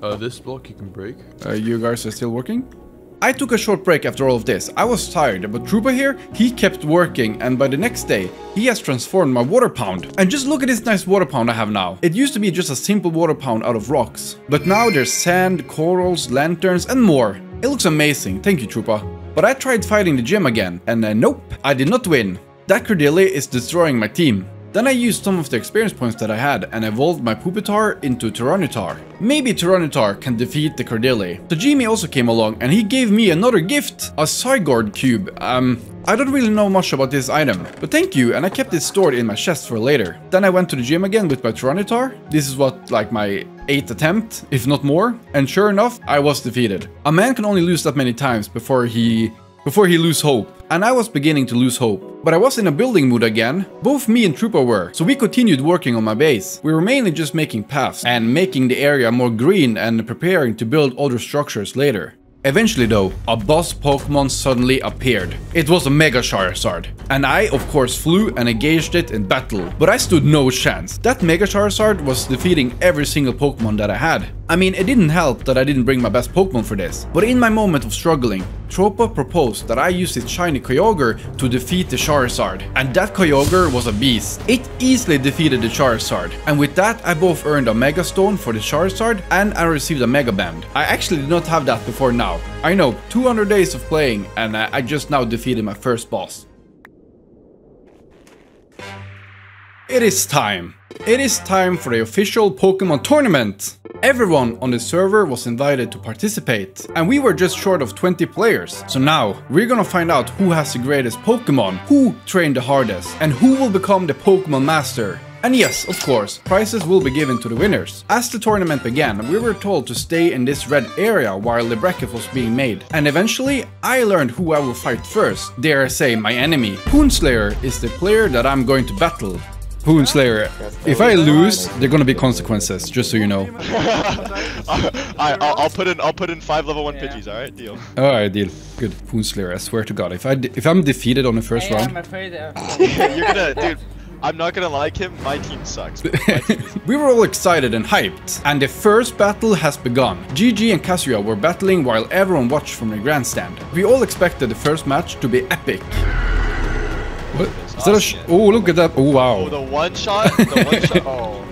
Uh, this block you can break. Uh, you guys are still working? I took a short break after all of this. I was tired, but Trooper here, he kept working and by the next day, he has transformed my water pound. And just look at this nice water pound I have now. It used to be just a simple water pound out of rocks. But now there's sand, corals, lanterns and more. It looks amazing, thank you Trooper. But I tried fighting the gym again, and uh, nope, I did not win. That Cradily is destroying my team. Then I used some of the experience points that I had and evolved my Pupitar into Tyranitar. Maybe Tyranitar can defeat the Cradily. Tajimi also came along and he gave me another gift, a Zygarde cube. Um, I don't really know much about this item, but thank you and I kept it stored in my chest for later. Then I went to the gym again with my Tyranitar. This is what, like my 8th attempt, if not more, and sure enough, I was defeated. A man can only lose that many times before he before he lose hope. And I was beginning to lose hope. But I was in a building mood again. Both me and Trooper were, so we continued working on my base. We were mainly just making paths and making the area more green and preparing to build other structures later. Eventually though, a boss Pokemon suddenly appeared. It was a Mega Charizard. And I, of course, flew and engaged it in battle. But I stood no chance. That Mega Charizard was defeating every single Pokemon that I had. I mean, it didn't help that I didn't bring my best Pokemon for this. But in my moment of struggling, Tropa proposed that I use its shiny Kyogre to defeat the Charizard. And that Kyogre was a beast. It easily defeated the Charizard. And with that, I both earned a Mega Stone for the Charizard and I received a Mega Band. I actually did not have that before now. I know, 200 days of playing and I just now defeated my first boss. It is time. It is time for the official Pokemon tournament. Everyone on the server was invited to participate, and we were just short of 20 players. So now, we're gonna find out who has the greatest Pokemon, who trained the hardest, and who will become the Pokemon Master. And yes, of course, prizes will be given to the winners. As the tournament began, we were told to stay in this red area while the bracket was being made. And eventually, I learned who I will fight first. Dare I say, my enemy. Poonslayer is the player that I'm going to battle. Poonslayer, if I lose, there are gonna be consequences, just so you know. I, I'll, I'll put in I'll put in five level one Pidgeys. All right, deal. Alright, deal. Good. Poonslayer, I swear to god. If I if I'm defeated on the first Hey, I'm round, afraid of... You're gonna, dude. I'm not gonna like him. My team sucks. My team we were all excited and hyped, and the first battle has begun. GG and Kazuya were battling while everyone watched from the grandstand. We all expected the first match to be epic. What? Is that a sh oh, look at that. Oh, Oh, wow. the one shot? The one shot? Oh.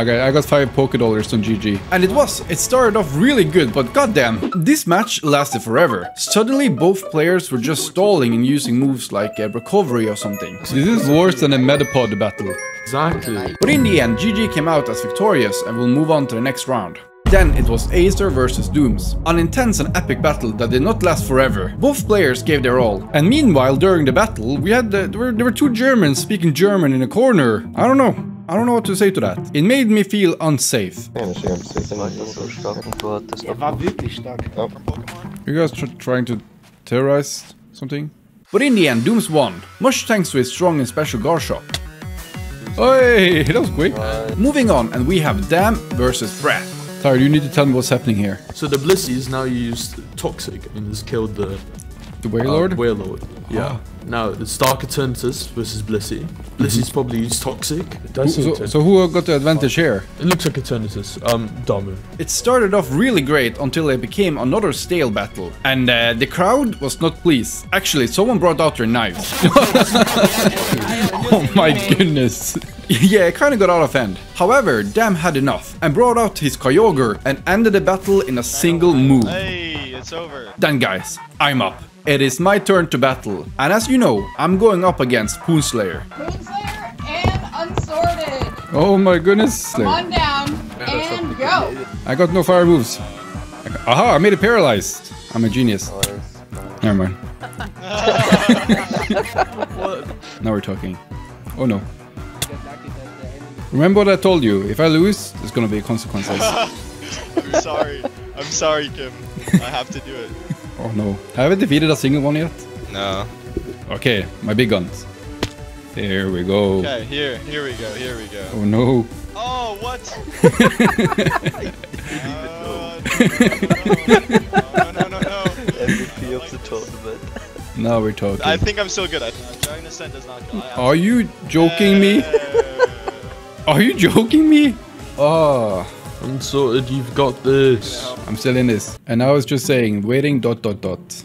Okay, I got five Poké Dollars on GG. And it was. It started off really good, but goddamn, this match lasted forever. Suddenly, both players were just stalling and using moves like uh, recovery or something. So this is worse than a Metapod battle. Exactly. But in the end, GG came out as victorious and will move on to the next round. Then it was Acer versus Dooms, an intense and epic battle that did not last forever. Both players gave their all. And meanwhile, during the battle, we had the, there, were, there were two Germans speaking German in a corner. I don't know. I don't know what to say to that. It made me feel unsafe. You guys tr trying to terrorize something? But in the end, Dooms won, much thanks to his strong and special Garchomp. Hey, that was quick. Moving on, and we have Dam versus Brad. Sorry, you need to tell me what's happening here. So the Blissies now used Toxic and has killed the The Wailord? Uh, Wailord. Yeah. Now it's Dark Eternatus versus Blissey. Blissey's probably used Toxic. It does seem so, to- so who got the advantage here? it looks like Eternatus. Um, Damu. It started off really great until it became another stale battle. And uh, the crowd was not pleased. Actually, someone brought out their knives. oh my goodness. yeah, it kinda got out of hand. However, Dam had enough and brought out his Kyogre and ended the battle in a single move. Hey, it's over. Then guys, I'm up. It is my turn to battle. And as you know, I'm going up against Poonslayer. Moonslayer and Unsorted. Oh my goodness. Come on down and go. I got no fire moves. Aha, I made it paralyzed. I'm a genius. Never mind. now we're talking. Oh no. Remember what I told you. If I lose, there's gonna be consequences. I'm sorry. I'm sorry, Kim. I have to do it. Oh no. Have I defeated a single one yet? No. Okay, my big guns. There we go. Okay, here, here we go, here we go. Oh no. Oh, what? Uh, no, no, no, no, no. MVP of the tournament. Now we're talking. I think I'm still good. I, uh, Dragon Ascent does not kill. Are you joking me? Are you joking me? Oh, Unsorted, uh, you've got this. I'm still in this. And I was just saying, waiting dot dot dot.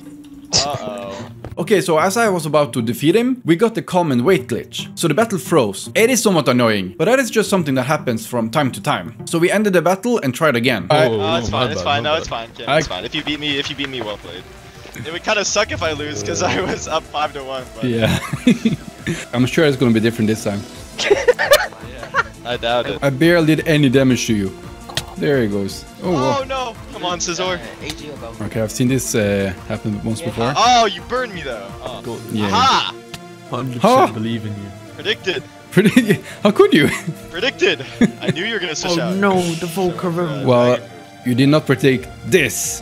Uh-oh. Okay, so as I was about to defeat him, we got the common wait glitch. So the battle froze. It is somewhat annoying, but that is just something that happens from time to time. So we ended the battle and tried again. I- Oh, oh it's my fine, it's bad, fine, my no, bad. it's fine, Kim, I- it's fine. If you beat me, if you beat me, well played. It would kind of suck if I lose, because I was up 5 to 1, but yeah. I'm sure it's gonna be different this time. I doubt it. I barely did any damage to you. There he goes. Oh, Oh no! Come on, Scizor. AG. Okay, I've seen this uh, happen once before. Oh, you burned me though. Oh. Yeah. Aha! 100% Huh? believe in you. Predicted. Pretty. How could you? Predicted. I knew you were gonna switch out. Oh no, the Volcarona. Well, you did not predict this.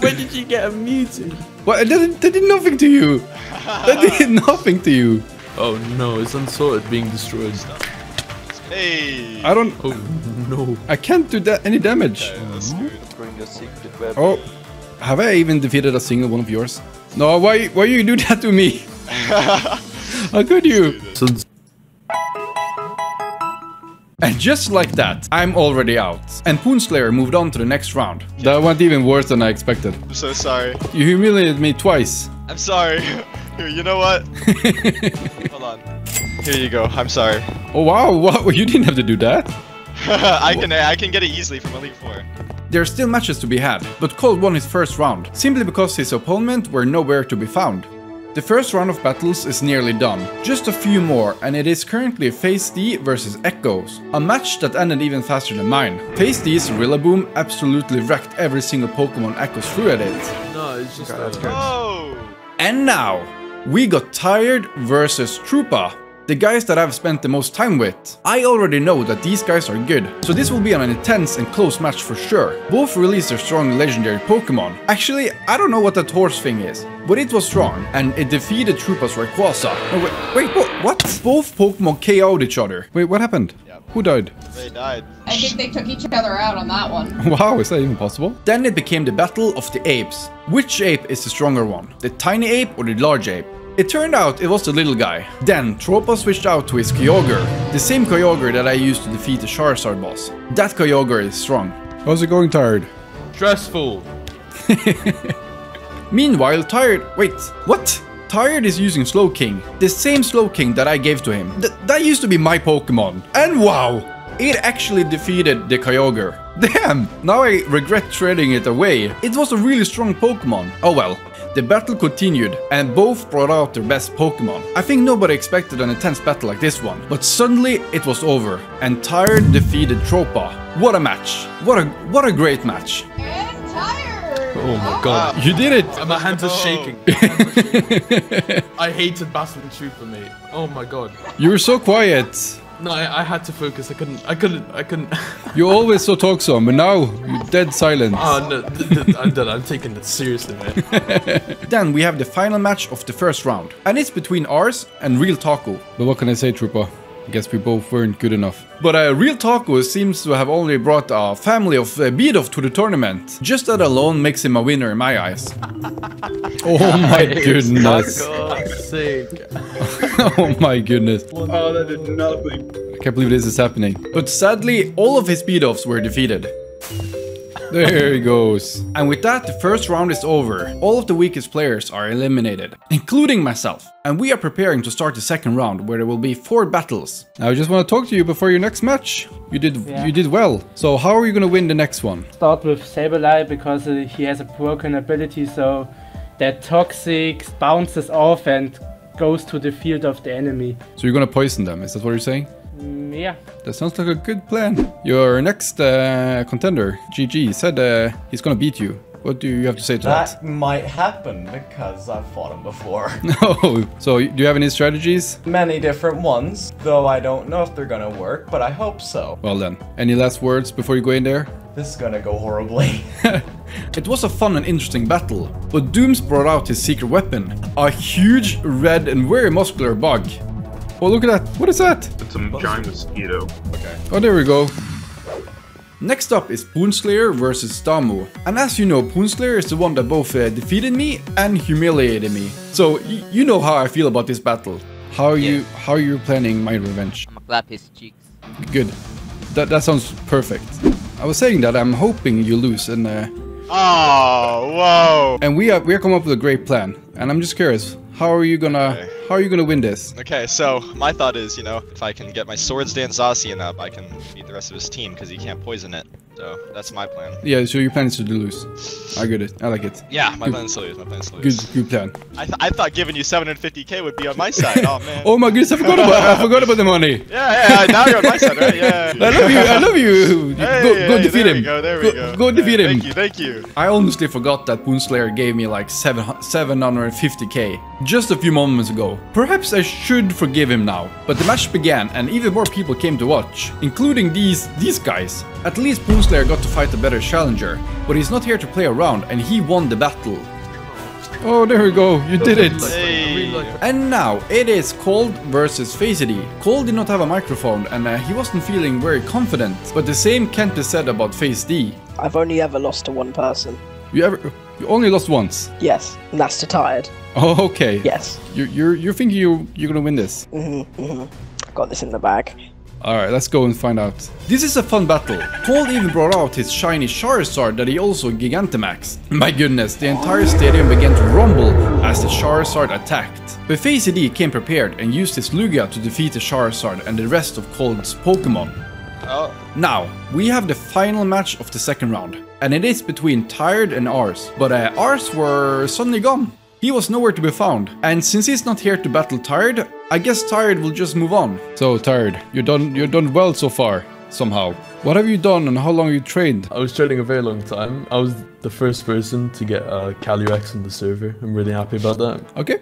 When did you get a Mewtwo? What? That did, that did nothing to you. That did nothing to you. Oh no, it's Unsorted being destroyed. Hey. I don't. Oh no. I can't do that any damage. Okay, that's mm-hmm. good. Bring your secret. Oh, have I even defeated a single one of yours? No, why? Why you do that to me? How could you? And just like that, I'm already out. And Poonslayer moved on to the next round. That went even worse than I expected. I'm so sorry. You humiliated me twice. I'm sorry. Here, you know what? Hold on. Here you go. I'm sorry. Oh wow, what? You didn't have to do that. I can I can get it easily from Elite Four. There are still matches to be had, but Cold won his first round, simply because his opponent were nowhere to be found. The first round of battles is nearly done, just a few more, and it is currently Phase D versus Echoes, a match that ended even faster than mine. Phase D's Rillaboom absolutely wrecked every single Pokemon Echoes threw at it. no, it's just uh, Oh. And now, we got Tired versus Troopa, the guys that I've spent the most time with. I already know that these guys are good, so this will be an intense and close match for sure. Both released their strong legendary Pokemon. Actually, I don't know what that horse thing is, but it was strong, and it defeated Troopa's Rayquaza. No, wait, wait, what? what? Both Pokemon KO'd each other. Wait, what happened? Who died? They died. I think they took each other out on that one. Wow, is that even possible? Then it became the battle of the apes. Which ape is the stronger one? The tiny ape or the large ape? It turned out it was the little guy. Then Tropa switched out to his Kyogre, the same Kyogre that I used to defeat the Charizard boss. That Kyogre is strong. How's it going, Tired? stressful. Meanwhile, Tired. Wait, what? Tired is using Slowking, the same Slowking that I gave to him. Th- that used to be my Pokemon. And wow, it actually defeated the Kyogre. Damn, now I regret trading it away. It was a really strong Pokemon. Oh well. The battle continued, and both brought out their best Pokemon. I think nobody expected an intense battle like this one, but suddenly it was over, and Tired defeated Tropa. What a match! What a what a great match! And tired. Oh my god. Ah. You did it! My hands are shaking. My hands are shaking. I hated Bastion Trooper, mate. Oh my god. You were so quiet. No, I, I had to focus. I couldn't. I couldn't. I couldn't. You're always so talksome, but now you're dead silent. oh ah, no, th- th- I'm done. I'm taking it seriously, man. Then we have the final match of the first round, and it's between ours and Real Taco. But what can I say, Trooper? I guess we both weren't good enough. But uh, Real Taco seems to have only brought a family of uh, Beedov to the tournament. Just that alone makes him a winner in my eyes. oh my goodness. Sake. oh my goodness. Oh, that did nothing. I can't believe this is happening. But sadly, all of his Beedovs were defeated. There he goes. And with that, the first round is over. All of the weakest players are eliminated, including myself. And we are preparing to start the second round, where there will be four battles. Now, I just want to talk to you before your next match. You did Yeah. you did well. So how are you gonna win the next one? Start with Sableye because uh, he has a broken ability, so that toxic bounces off and goes to the field of the enemy. So you're gonna poison them? Is that what you're saying? Yeah. That sounds like a good plan. Your next uh, contender, GG, said uh, he's gonna beat you. What do you have to say to that? That might happen because I've fought him before. No. So do you have any strategies? Many different ones, though I don't know if they're gonna work, but I hope so. Well then, any last words before you go in there? This is gonna go horribly. It was a fun and interesting battle, but Dooms brought out his secret weapon, a huge, red and very muscular bug. Oh, look at that. What is that? It's a giant mosquito. Okay. Oh, there we go. Next up is Poonslayer versus Damu. And as you know, Poonslayer is the one that both uh, defeated me and humiliated me. So you know how I feel about this battle. How are you how are you planning my revenge? I'ma clap his cheeks. Good. That that sounds perfect. I was saying that I'm hoping you lose and uh, Oh, whoa. and we are we are coming up with a great plan. And I'm just curious, how are you gonna how are you gonna win this? Okay, so my thought is, you know, if I can get my Swords Dance Zacian up, I can beat the rest of his team because he can't poison it. So that's my plan. Yeah, so your plan is to lose. I get it. I like it. Yeah, my Good- plan is to lose. My plan is to lose. good plan. I, th- I thought giving you 750k would be on my side. Oh man. Oh my goodness, I forgot about I forgot about the money. Yeah, yeah. Now you're on my side, right? Yeah. I love you. I love you. Hey, go, go defeat there him. Go, there we go, go. go defeat him. Thank you, thank you. I honestly forgot that Boonslayer gave me like 7, 750k just a few moments ago. Perhaps I should forgive him now. But the match began and even more people came to watch, including these these guys. At least Boonslayer got to fight a better challenger, but he's not here to play around and he won the battle. Oh, there we go. You did it. And now it is Cold versus Facedy. Cold did not have a microphone and uh, he wasn't feeling very confident, but the same can't be said about Face D. I've only ever lost to one person. You ever you only lost once. Yes, and that's to tired. Oh, okay. Yes. You're you're you're thinking you you're gonna win this. Mm-hmm, mm-hmm. Got this in the bag. All right, let's go and find out. This is a fun battle. Cold even brought out his shiny Charizard that he also Gigantamaxed. My goodness, the entire stadium began to rumble as the Charizard attacked. But Face ID came prepared and used his Lugia to defeat the Charizard and the rest of Cold's Pokemon. Oh. Now, we have the final match of the second round, and it is between Tired and ours, but uh, ours were suddenly gone. He was nowhere to be found, and since he's not here to battle Tired, I guess Tired will just move on. So Tired, you're done. You're done well so far, somehow. What have you done, and how long you trained? I was training a very long time. I was the first person to get uh, Calyrex on the server. I'm really happy about that. Okay.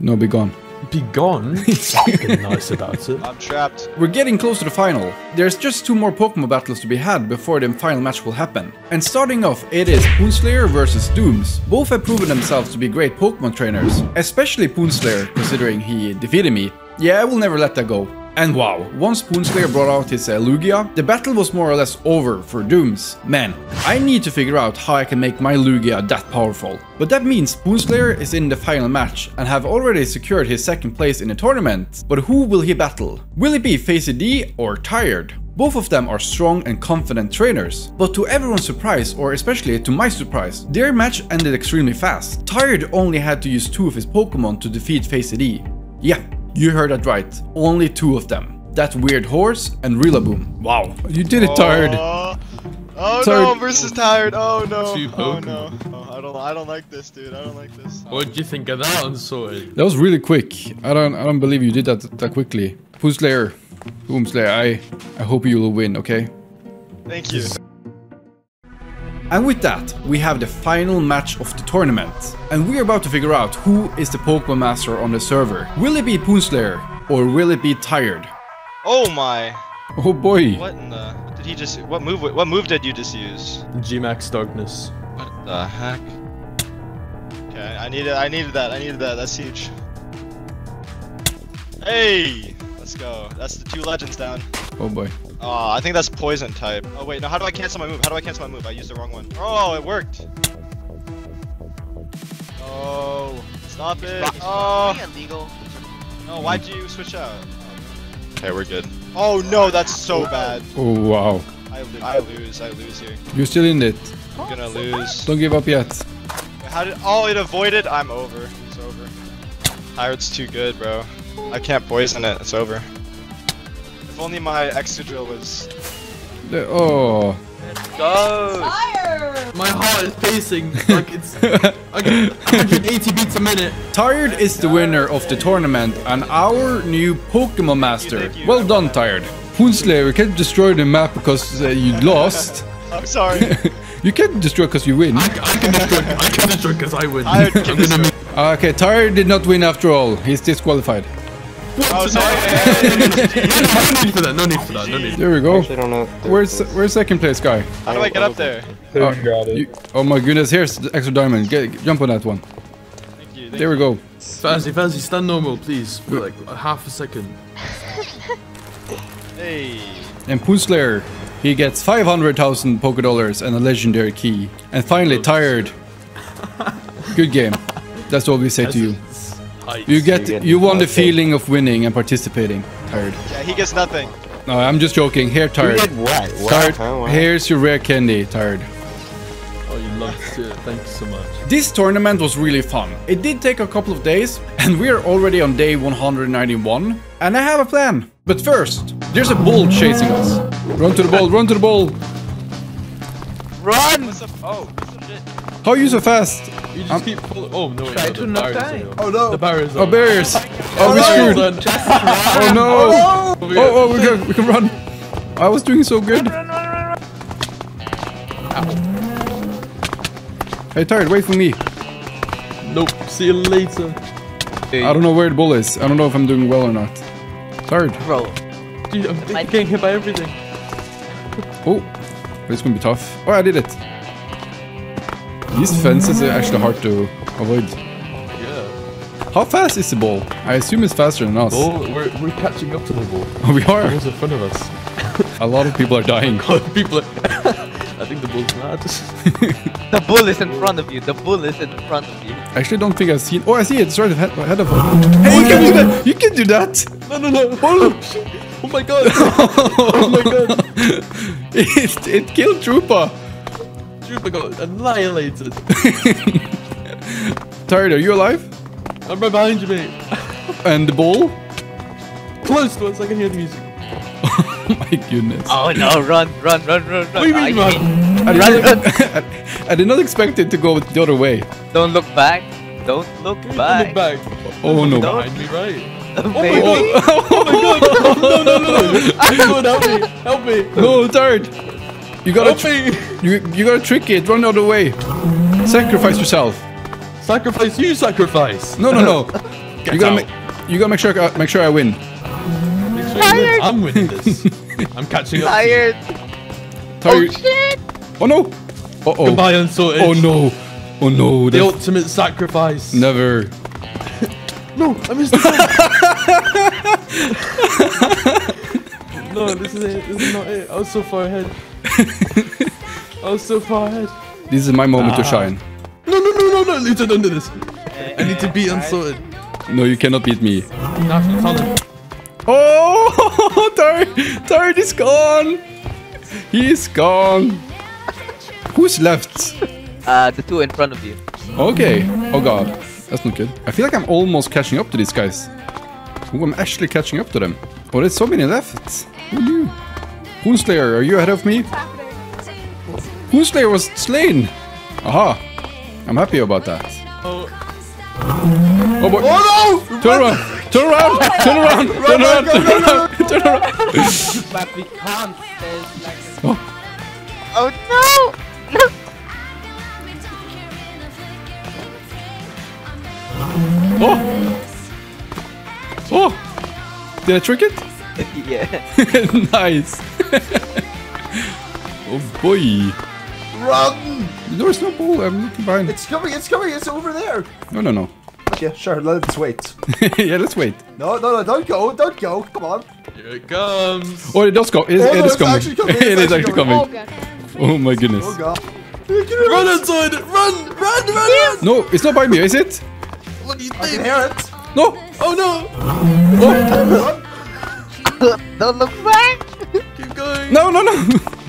No, be gone. Be gone? Fucking nice about it. I'm trapped. We're getting close to the final. There's just two more Pokemon battles to be had before the final match will happen. And starting off, it is Poonslayer versus Dooms. Both have proven themselves to be great Pokemon trainers, especially Poonslayer, considering he defeated me. Yeah, I will never let that go. And wow, once Spoonslayer brought out his uh, Lugia, the battle was more or less over for Dooms. Man, I need to figure out how I can make my Lugia that powerful. But that means Spoonslayer is in the final match and have already secured his second place in the tournament. But who will he battle? Will it be Facey D or Tired? Both of them are strong and confident trainers, but to everyone's surprise, or especially to my surprise, their match ended extremely fast. Tired only had to use two of his Pokemon to defeat Facey D. Yeah, you heard that right, only two of them. That weird horse and Rillaboom. Wow, you did it, Tired. Oh, oh Tired. no, versus tired. Oh no. Oh no. Oh, I don't. I don't like this, dude. I don't like this. What did you think of that, Unsorted? That was really quick. I don't I don't believe you did that that quickly. Spoonslayer, Boomslayer, I I hope you will win, okay? Thank you. And with that, we have the final match of the tournament. And we're about to figure out who is the Pokemon Master on the server. Will it be Poonslayer or will it be Tired? Oh my. Oh boy. What in the? What did he just? What move? What move did you just use? G-Max Darkness. What the heck? Okay, I needed. I needed that. I needed that. That's huge. Hey, let's go. That's the two legends down. Oh boy. Oh, I think that's poison type. Oh wait, no. How do I cancel my move? How do I cancel my move? I used the wrong one. Oh, it worked. Oh, stop it. Oh. illegal. No, why'd you switch out? Okay, we're good. Oh no, that's so bad. Oh wow. I, lo- I lose. I lose here. You're still in it. I'm gonna lose. Don't give up yet. How did? Oh, it avoided. I'm over. It's over. Tired's too good, bro. I can't poison it. It's over. If only my Excadrill was. The- oh. Go! Tired! My heart is pacing like it's I 180 beats a minute. Tired is the winner of the tournament and our new Pokemon Master. Well done, Tired. Poonslayer, you can't destroy the map because uh, you lost. I'm sorry. you can't destroy because you win. I can destroy. I can destroy because I win. Tired can destroy. Okay, Tired did not win after all. He's disqualified. Oh, oh, sorry. no need for that. No need for that. No need. There we go. Actually, don't know. if Where's where's second place guy? How do I get up there? Oh, you- oh my goodness, here's the extra diamond. Get, jump on that one. Thank you. Thank There we go. Fancy, fancy, stand normal, please, for like a half a second. Hey. And Poonslayer, he gets 500,000 Poké Dollars and a legendary key. And finally, Tired. Good game. That's all we say to you. Heights. You get, You get you won the feeling of winning and participating. Tired. Yeah, he gets nothing. No, I'm just joking. Here, Tired. did what? What? Tired. Huh? What? Here's your rare candy, Tired. Oh, you love it. Thank you so much. This tournament was really fun. It did take a couple of days, and we are already on day 191. And I have a plan. But first, there's a bull chasing us. Run to the ball, run to the ball. Run! Oh, shit. How are you so fast? You just I'm- keep pulling. Oh no! Try no, to the not barriers die. Oh, no. The barriers. Oh, are- bears! Oh, oh we Barriers screwed! are- Oh no! Oh, oh, we can, we can run! I was doing so good! Hey, Tired, wait for me. Nope. See you later. I don't know where the ball is. I don't know if I'm doing well or not. Tired. Bro, Dude, I'm getting hit by everything. Oh, it's gonna be tough. Oh, I did it. These fences are actually hard to avoid. Yeah. How fast is the ball? I assume it's faster than us. Ball, we're, we're catching up to the ball. Oh, we The are. ball's in front of us. A lot of people are dying. People are... I think the bull's mad. the bull is in front of you. The bull is in front of you. I actually don't think I've seen. Oh, I see it. It's right ahead, ahead of us. Hey, oh, you can do that. You can do that. no, no, no. Oh, oh my god. oh my god. It, it killed Troopa. Trooper got annihilated. Tired, are you alive? I'm right behind you, mate. And the ball? Close to us, I can hear the music. Oh my goodness. Oh no, run, run, run, run, run. What do you mean, I run? I, did Run, not, I did not expect it to go the other way. Don't look back. Don't look Don't back. Look back. Oh no. Don't- Behind me, right? Baby. Oh, Oh my god. no, no, no. Come on, help me. Help me. no, Tired. You gotta, tr- you, you gotta trick it. Run the other way. Sacrifice yourself. Sacrifice, you sacrifice. No, no, no. You gotta make, you gotta make sure, I- make sure I win. Make sure you win. I'm winning this. I'm catching up. Tired. Tired. Oh no. Uh oh. Goodbye, unsorted. Oh no. Oh no. The That's ultimate sacrifice. never. No, I missed the No, this is it. This is not it. I was so far ahead. I was so far ahead. This is my moment to Ah. shine. No, no, no, no, no. I need to do this. I need to be unsorted. No, you cannot beat me. Not from Colin. Oh, Tar Tard is gone. He's gone. Who's left? Uh, the two in front of you. Okay. Oh god. That's not good. I feel like I'm almost catching up to these guys. Oh, I'm actually catching up to them. Oh, there's so many left. Who knew? Hoonslayer, are you ahead of me? Hoonslayer was slain. Aha. I'm happy about that. Oh. Oh boy. Oh no! Turn around! Turn around! Oh, turn around! Turn around! Turn around! Turn around! but we can't stay like this. Oh. Oh no! No! Oh! Oh! Did I trick it? yeah. nice! oh boy! Run! There's no ball, I'm looking behind. It's coming, it's coming, it's over there! No, no, no. Okay, sure, let's wait. yeah, let's wait. No, no, no, don't go, don't go, come on. Here it comes. Oh, it does go. It, Oh, it no, is it's coming. coming, it's actually actually coming. coming. Oh my goodness. Oh god. Run inside it! Run! Run! Run! Run! No, it's not by me, is it? What do you I think? can hear it. No! Oh no! Oh! Don't look back!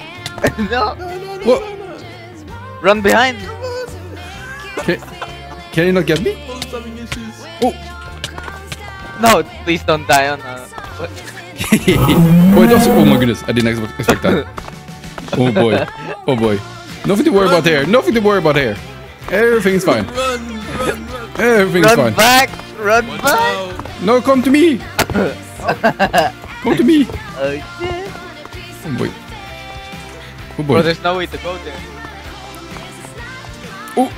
No, no, no! no! What? Run behind! Can, can you not get me? Paul's having issues. Oh! No, please don't die on uh, what? oh. Oh my goodness, I didn't expect, expect that. Oh boy. Oh boy. Nothing to worry about here. Nothing to worry about here. Everything's fine. Run! Run! Run! Everything's Run fine. back! Run Watch back! out! No, come to me! Come to me! Oh shit! Oh boy. Oh Bro, there's no way to go there. Oh!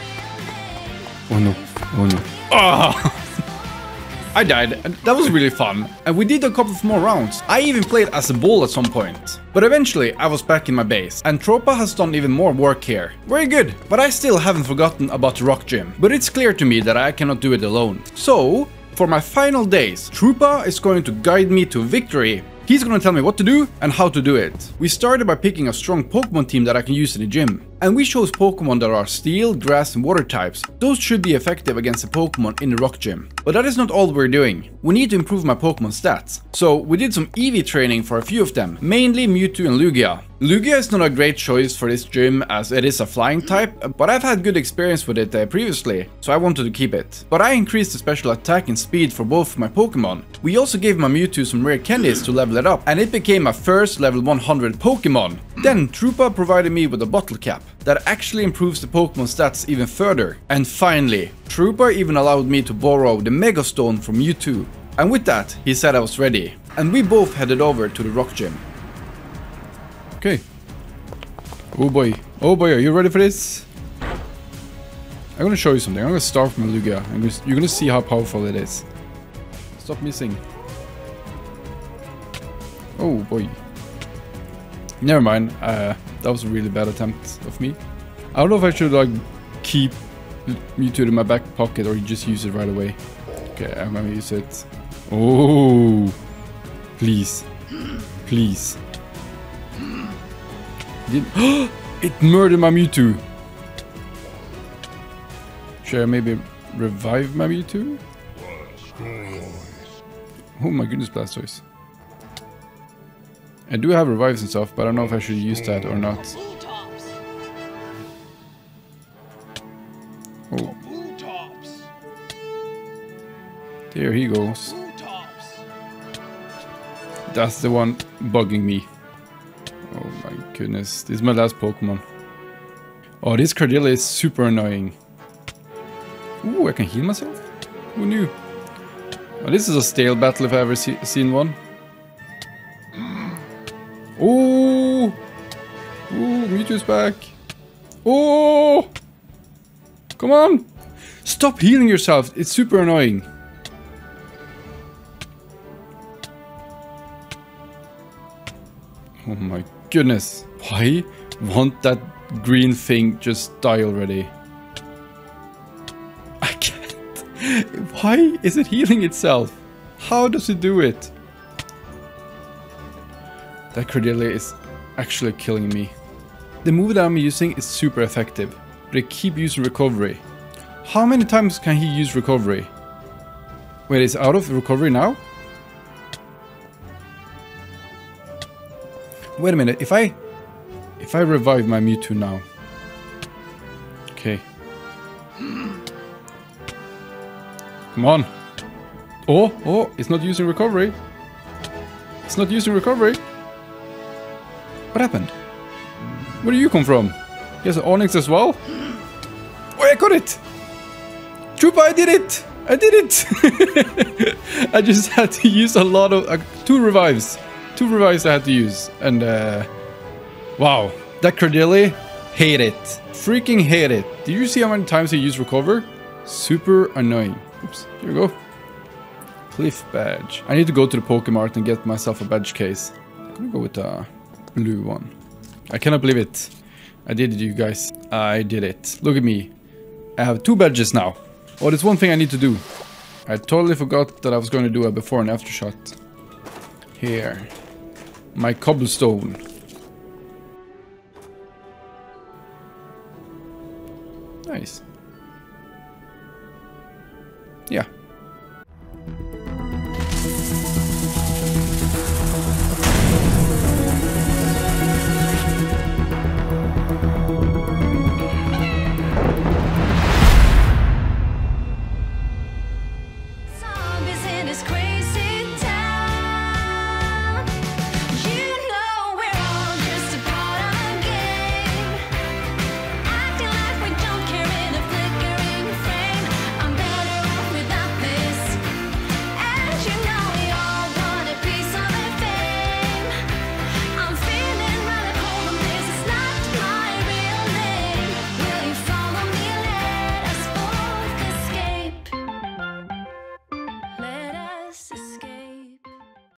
Oh no. Oh no. Ah! I died, and that was really fun. And we did a couple of more rounds. I even played as a bull at some point. But eventually, I was back in my base, and Tropa has done even more work here. Very good, but I still haven't forgotten about the rock gym. But it's clear to me that I cannot do it alone. So, for my final days, Trupa is going to guide me to victory. He's gonna tell me what to do and how to do it. We started by picking a strong Pokemon team that I can use in the gym. And we chose Pokemon that are Steel, Grass and Water types. Those should be effective against the Pokemon in the Rock Gym. But that is not all we're doing. We need to improve my Pokemon stats. So we did some EV training for a few of them, mainly Mewtwo and Lugia. Lugia is not a great choice for this gym as it is a flying type, but I've had good experience with it uh, previously, so I wanted to keep it. But I increased the special attack and speed for both my Pokemon. We also gave my Mewtwo some rare candies to level it up, and it became my first level 100 Pokemon. Then Troopa provided me with a bottle cap that actually improves the Pokemon stats even further. And finally, Trooper even allowed me to borrow the Mega Stone from Mewtwo. And with that, he said I was ready. And we both headed over to the Rock Gym. Okay. Oh boy. Oh boy, are you ready for this? I'm gonna show you something. I'm gonna start from Lugia. You're- you're gonna see how powerful it is. Stop missing. Oh boy. Never mind. Uh, that was a really bad attempt of me. I don't know if I should like keep Mewtwo in my back pocket or just use it right away. Okay, I'm gonna use it. Oh, please, please. Did it murdered my Mewtwo? Should I maybe revive my Mewtwo? Oh my goodness, Blastoise. I do have revives and stuff, but I don't know if I should use that or not. Oh. There he goes. That's the one bugging me. Oh my goodness. This is my last Pokemon. Oh, this Cradily is super annoying. Ooh, I can heal myself? Who knew? Oh, this is a stale battle if I've ever see seen one. Oh! Oh, Mewtwo's back. Oh! Come on! Stop healing yourself. It's super annoying. Oh my goodness. Why won't that green thing just die already? I can't. Why is it healing itself? How does it do it? That Cradily is actually killing me. The move that I'm using is super effective, but I keep using recovery. How many times can he use recovery? Wait, is out of recovery now? Wait a minute, if I... If I revive my Mewtwo now... Okay. Come on. Oh, oh, it's not using recovery. It's not using recovery. What happened? Where do you come from? He has an Onix as well? Oh, I got it! Trooper, I did it! I did it! I just had to use a lot of... Uh, two revives. Two revives I had to use. And, uh... Wow. That Cradily, hate it. Freaking hate it. Did you see how many times I used recover? Super annoying. Oops, here we go. Cliff badge. I need to go to the Pokemart and get myself a badge case. I'm gonna go with the blue one. I cannot believe it. I did it, you guys. I did it. Look at me. I have two badges now. Oh, there's one thing I need to do. I totally forgot that I was going to do a before and after shot. Here. My cobblestone. Nice. Yeah,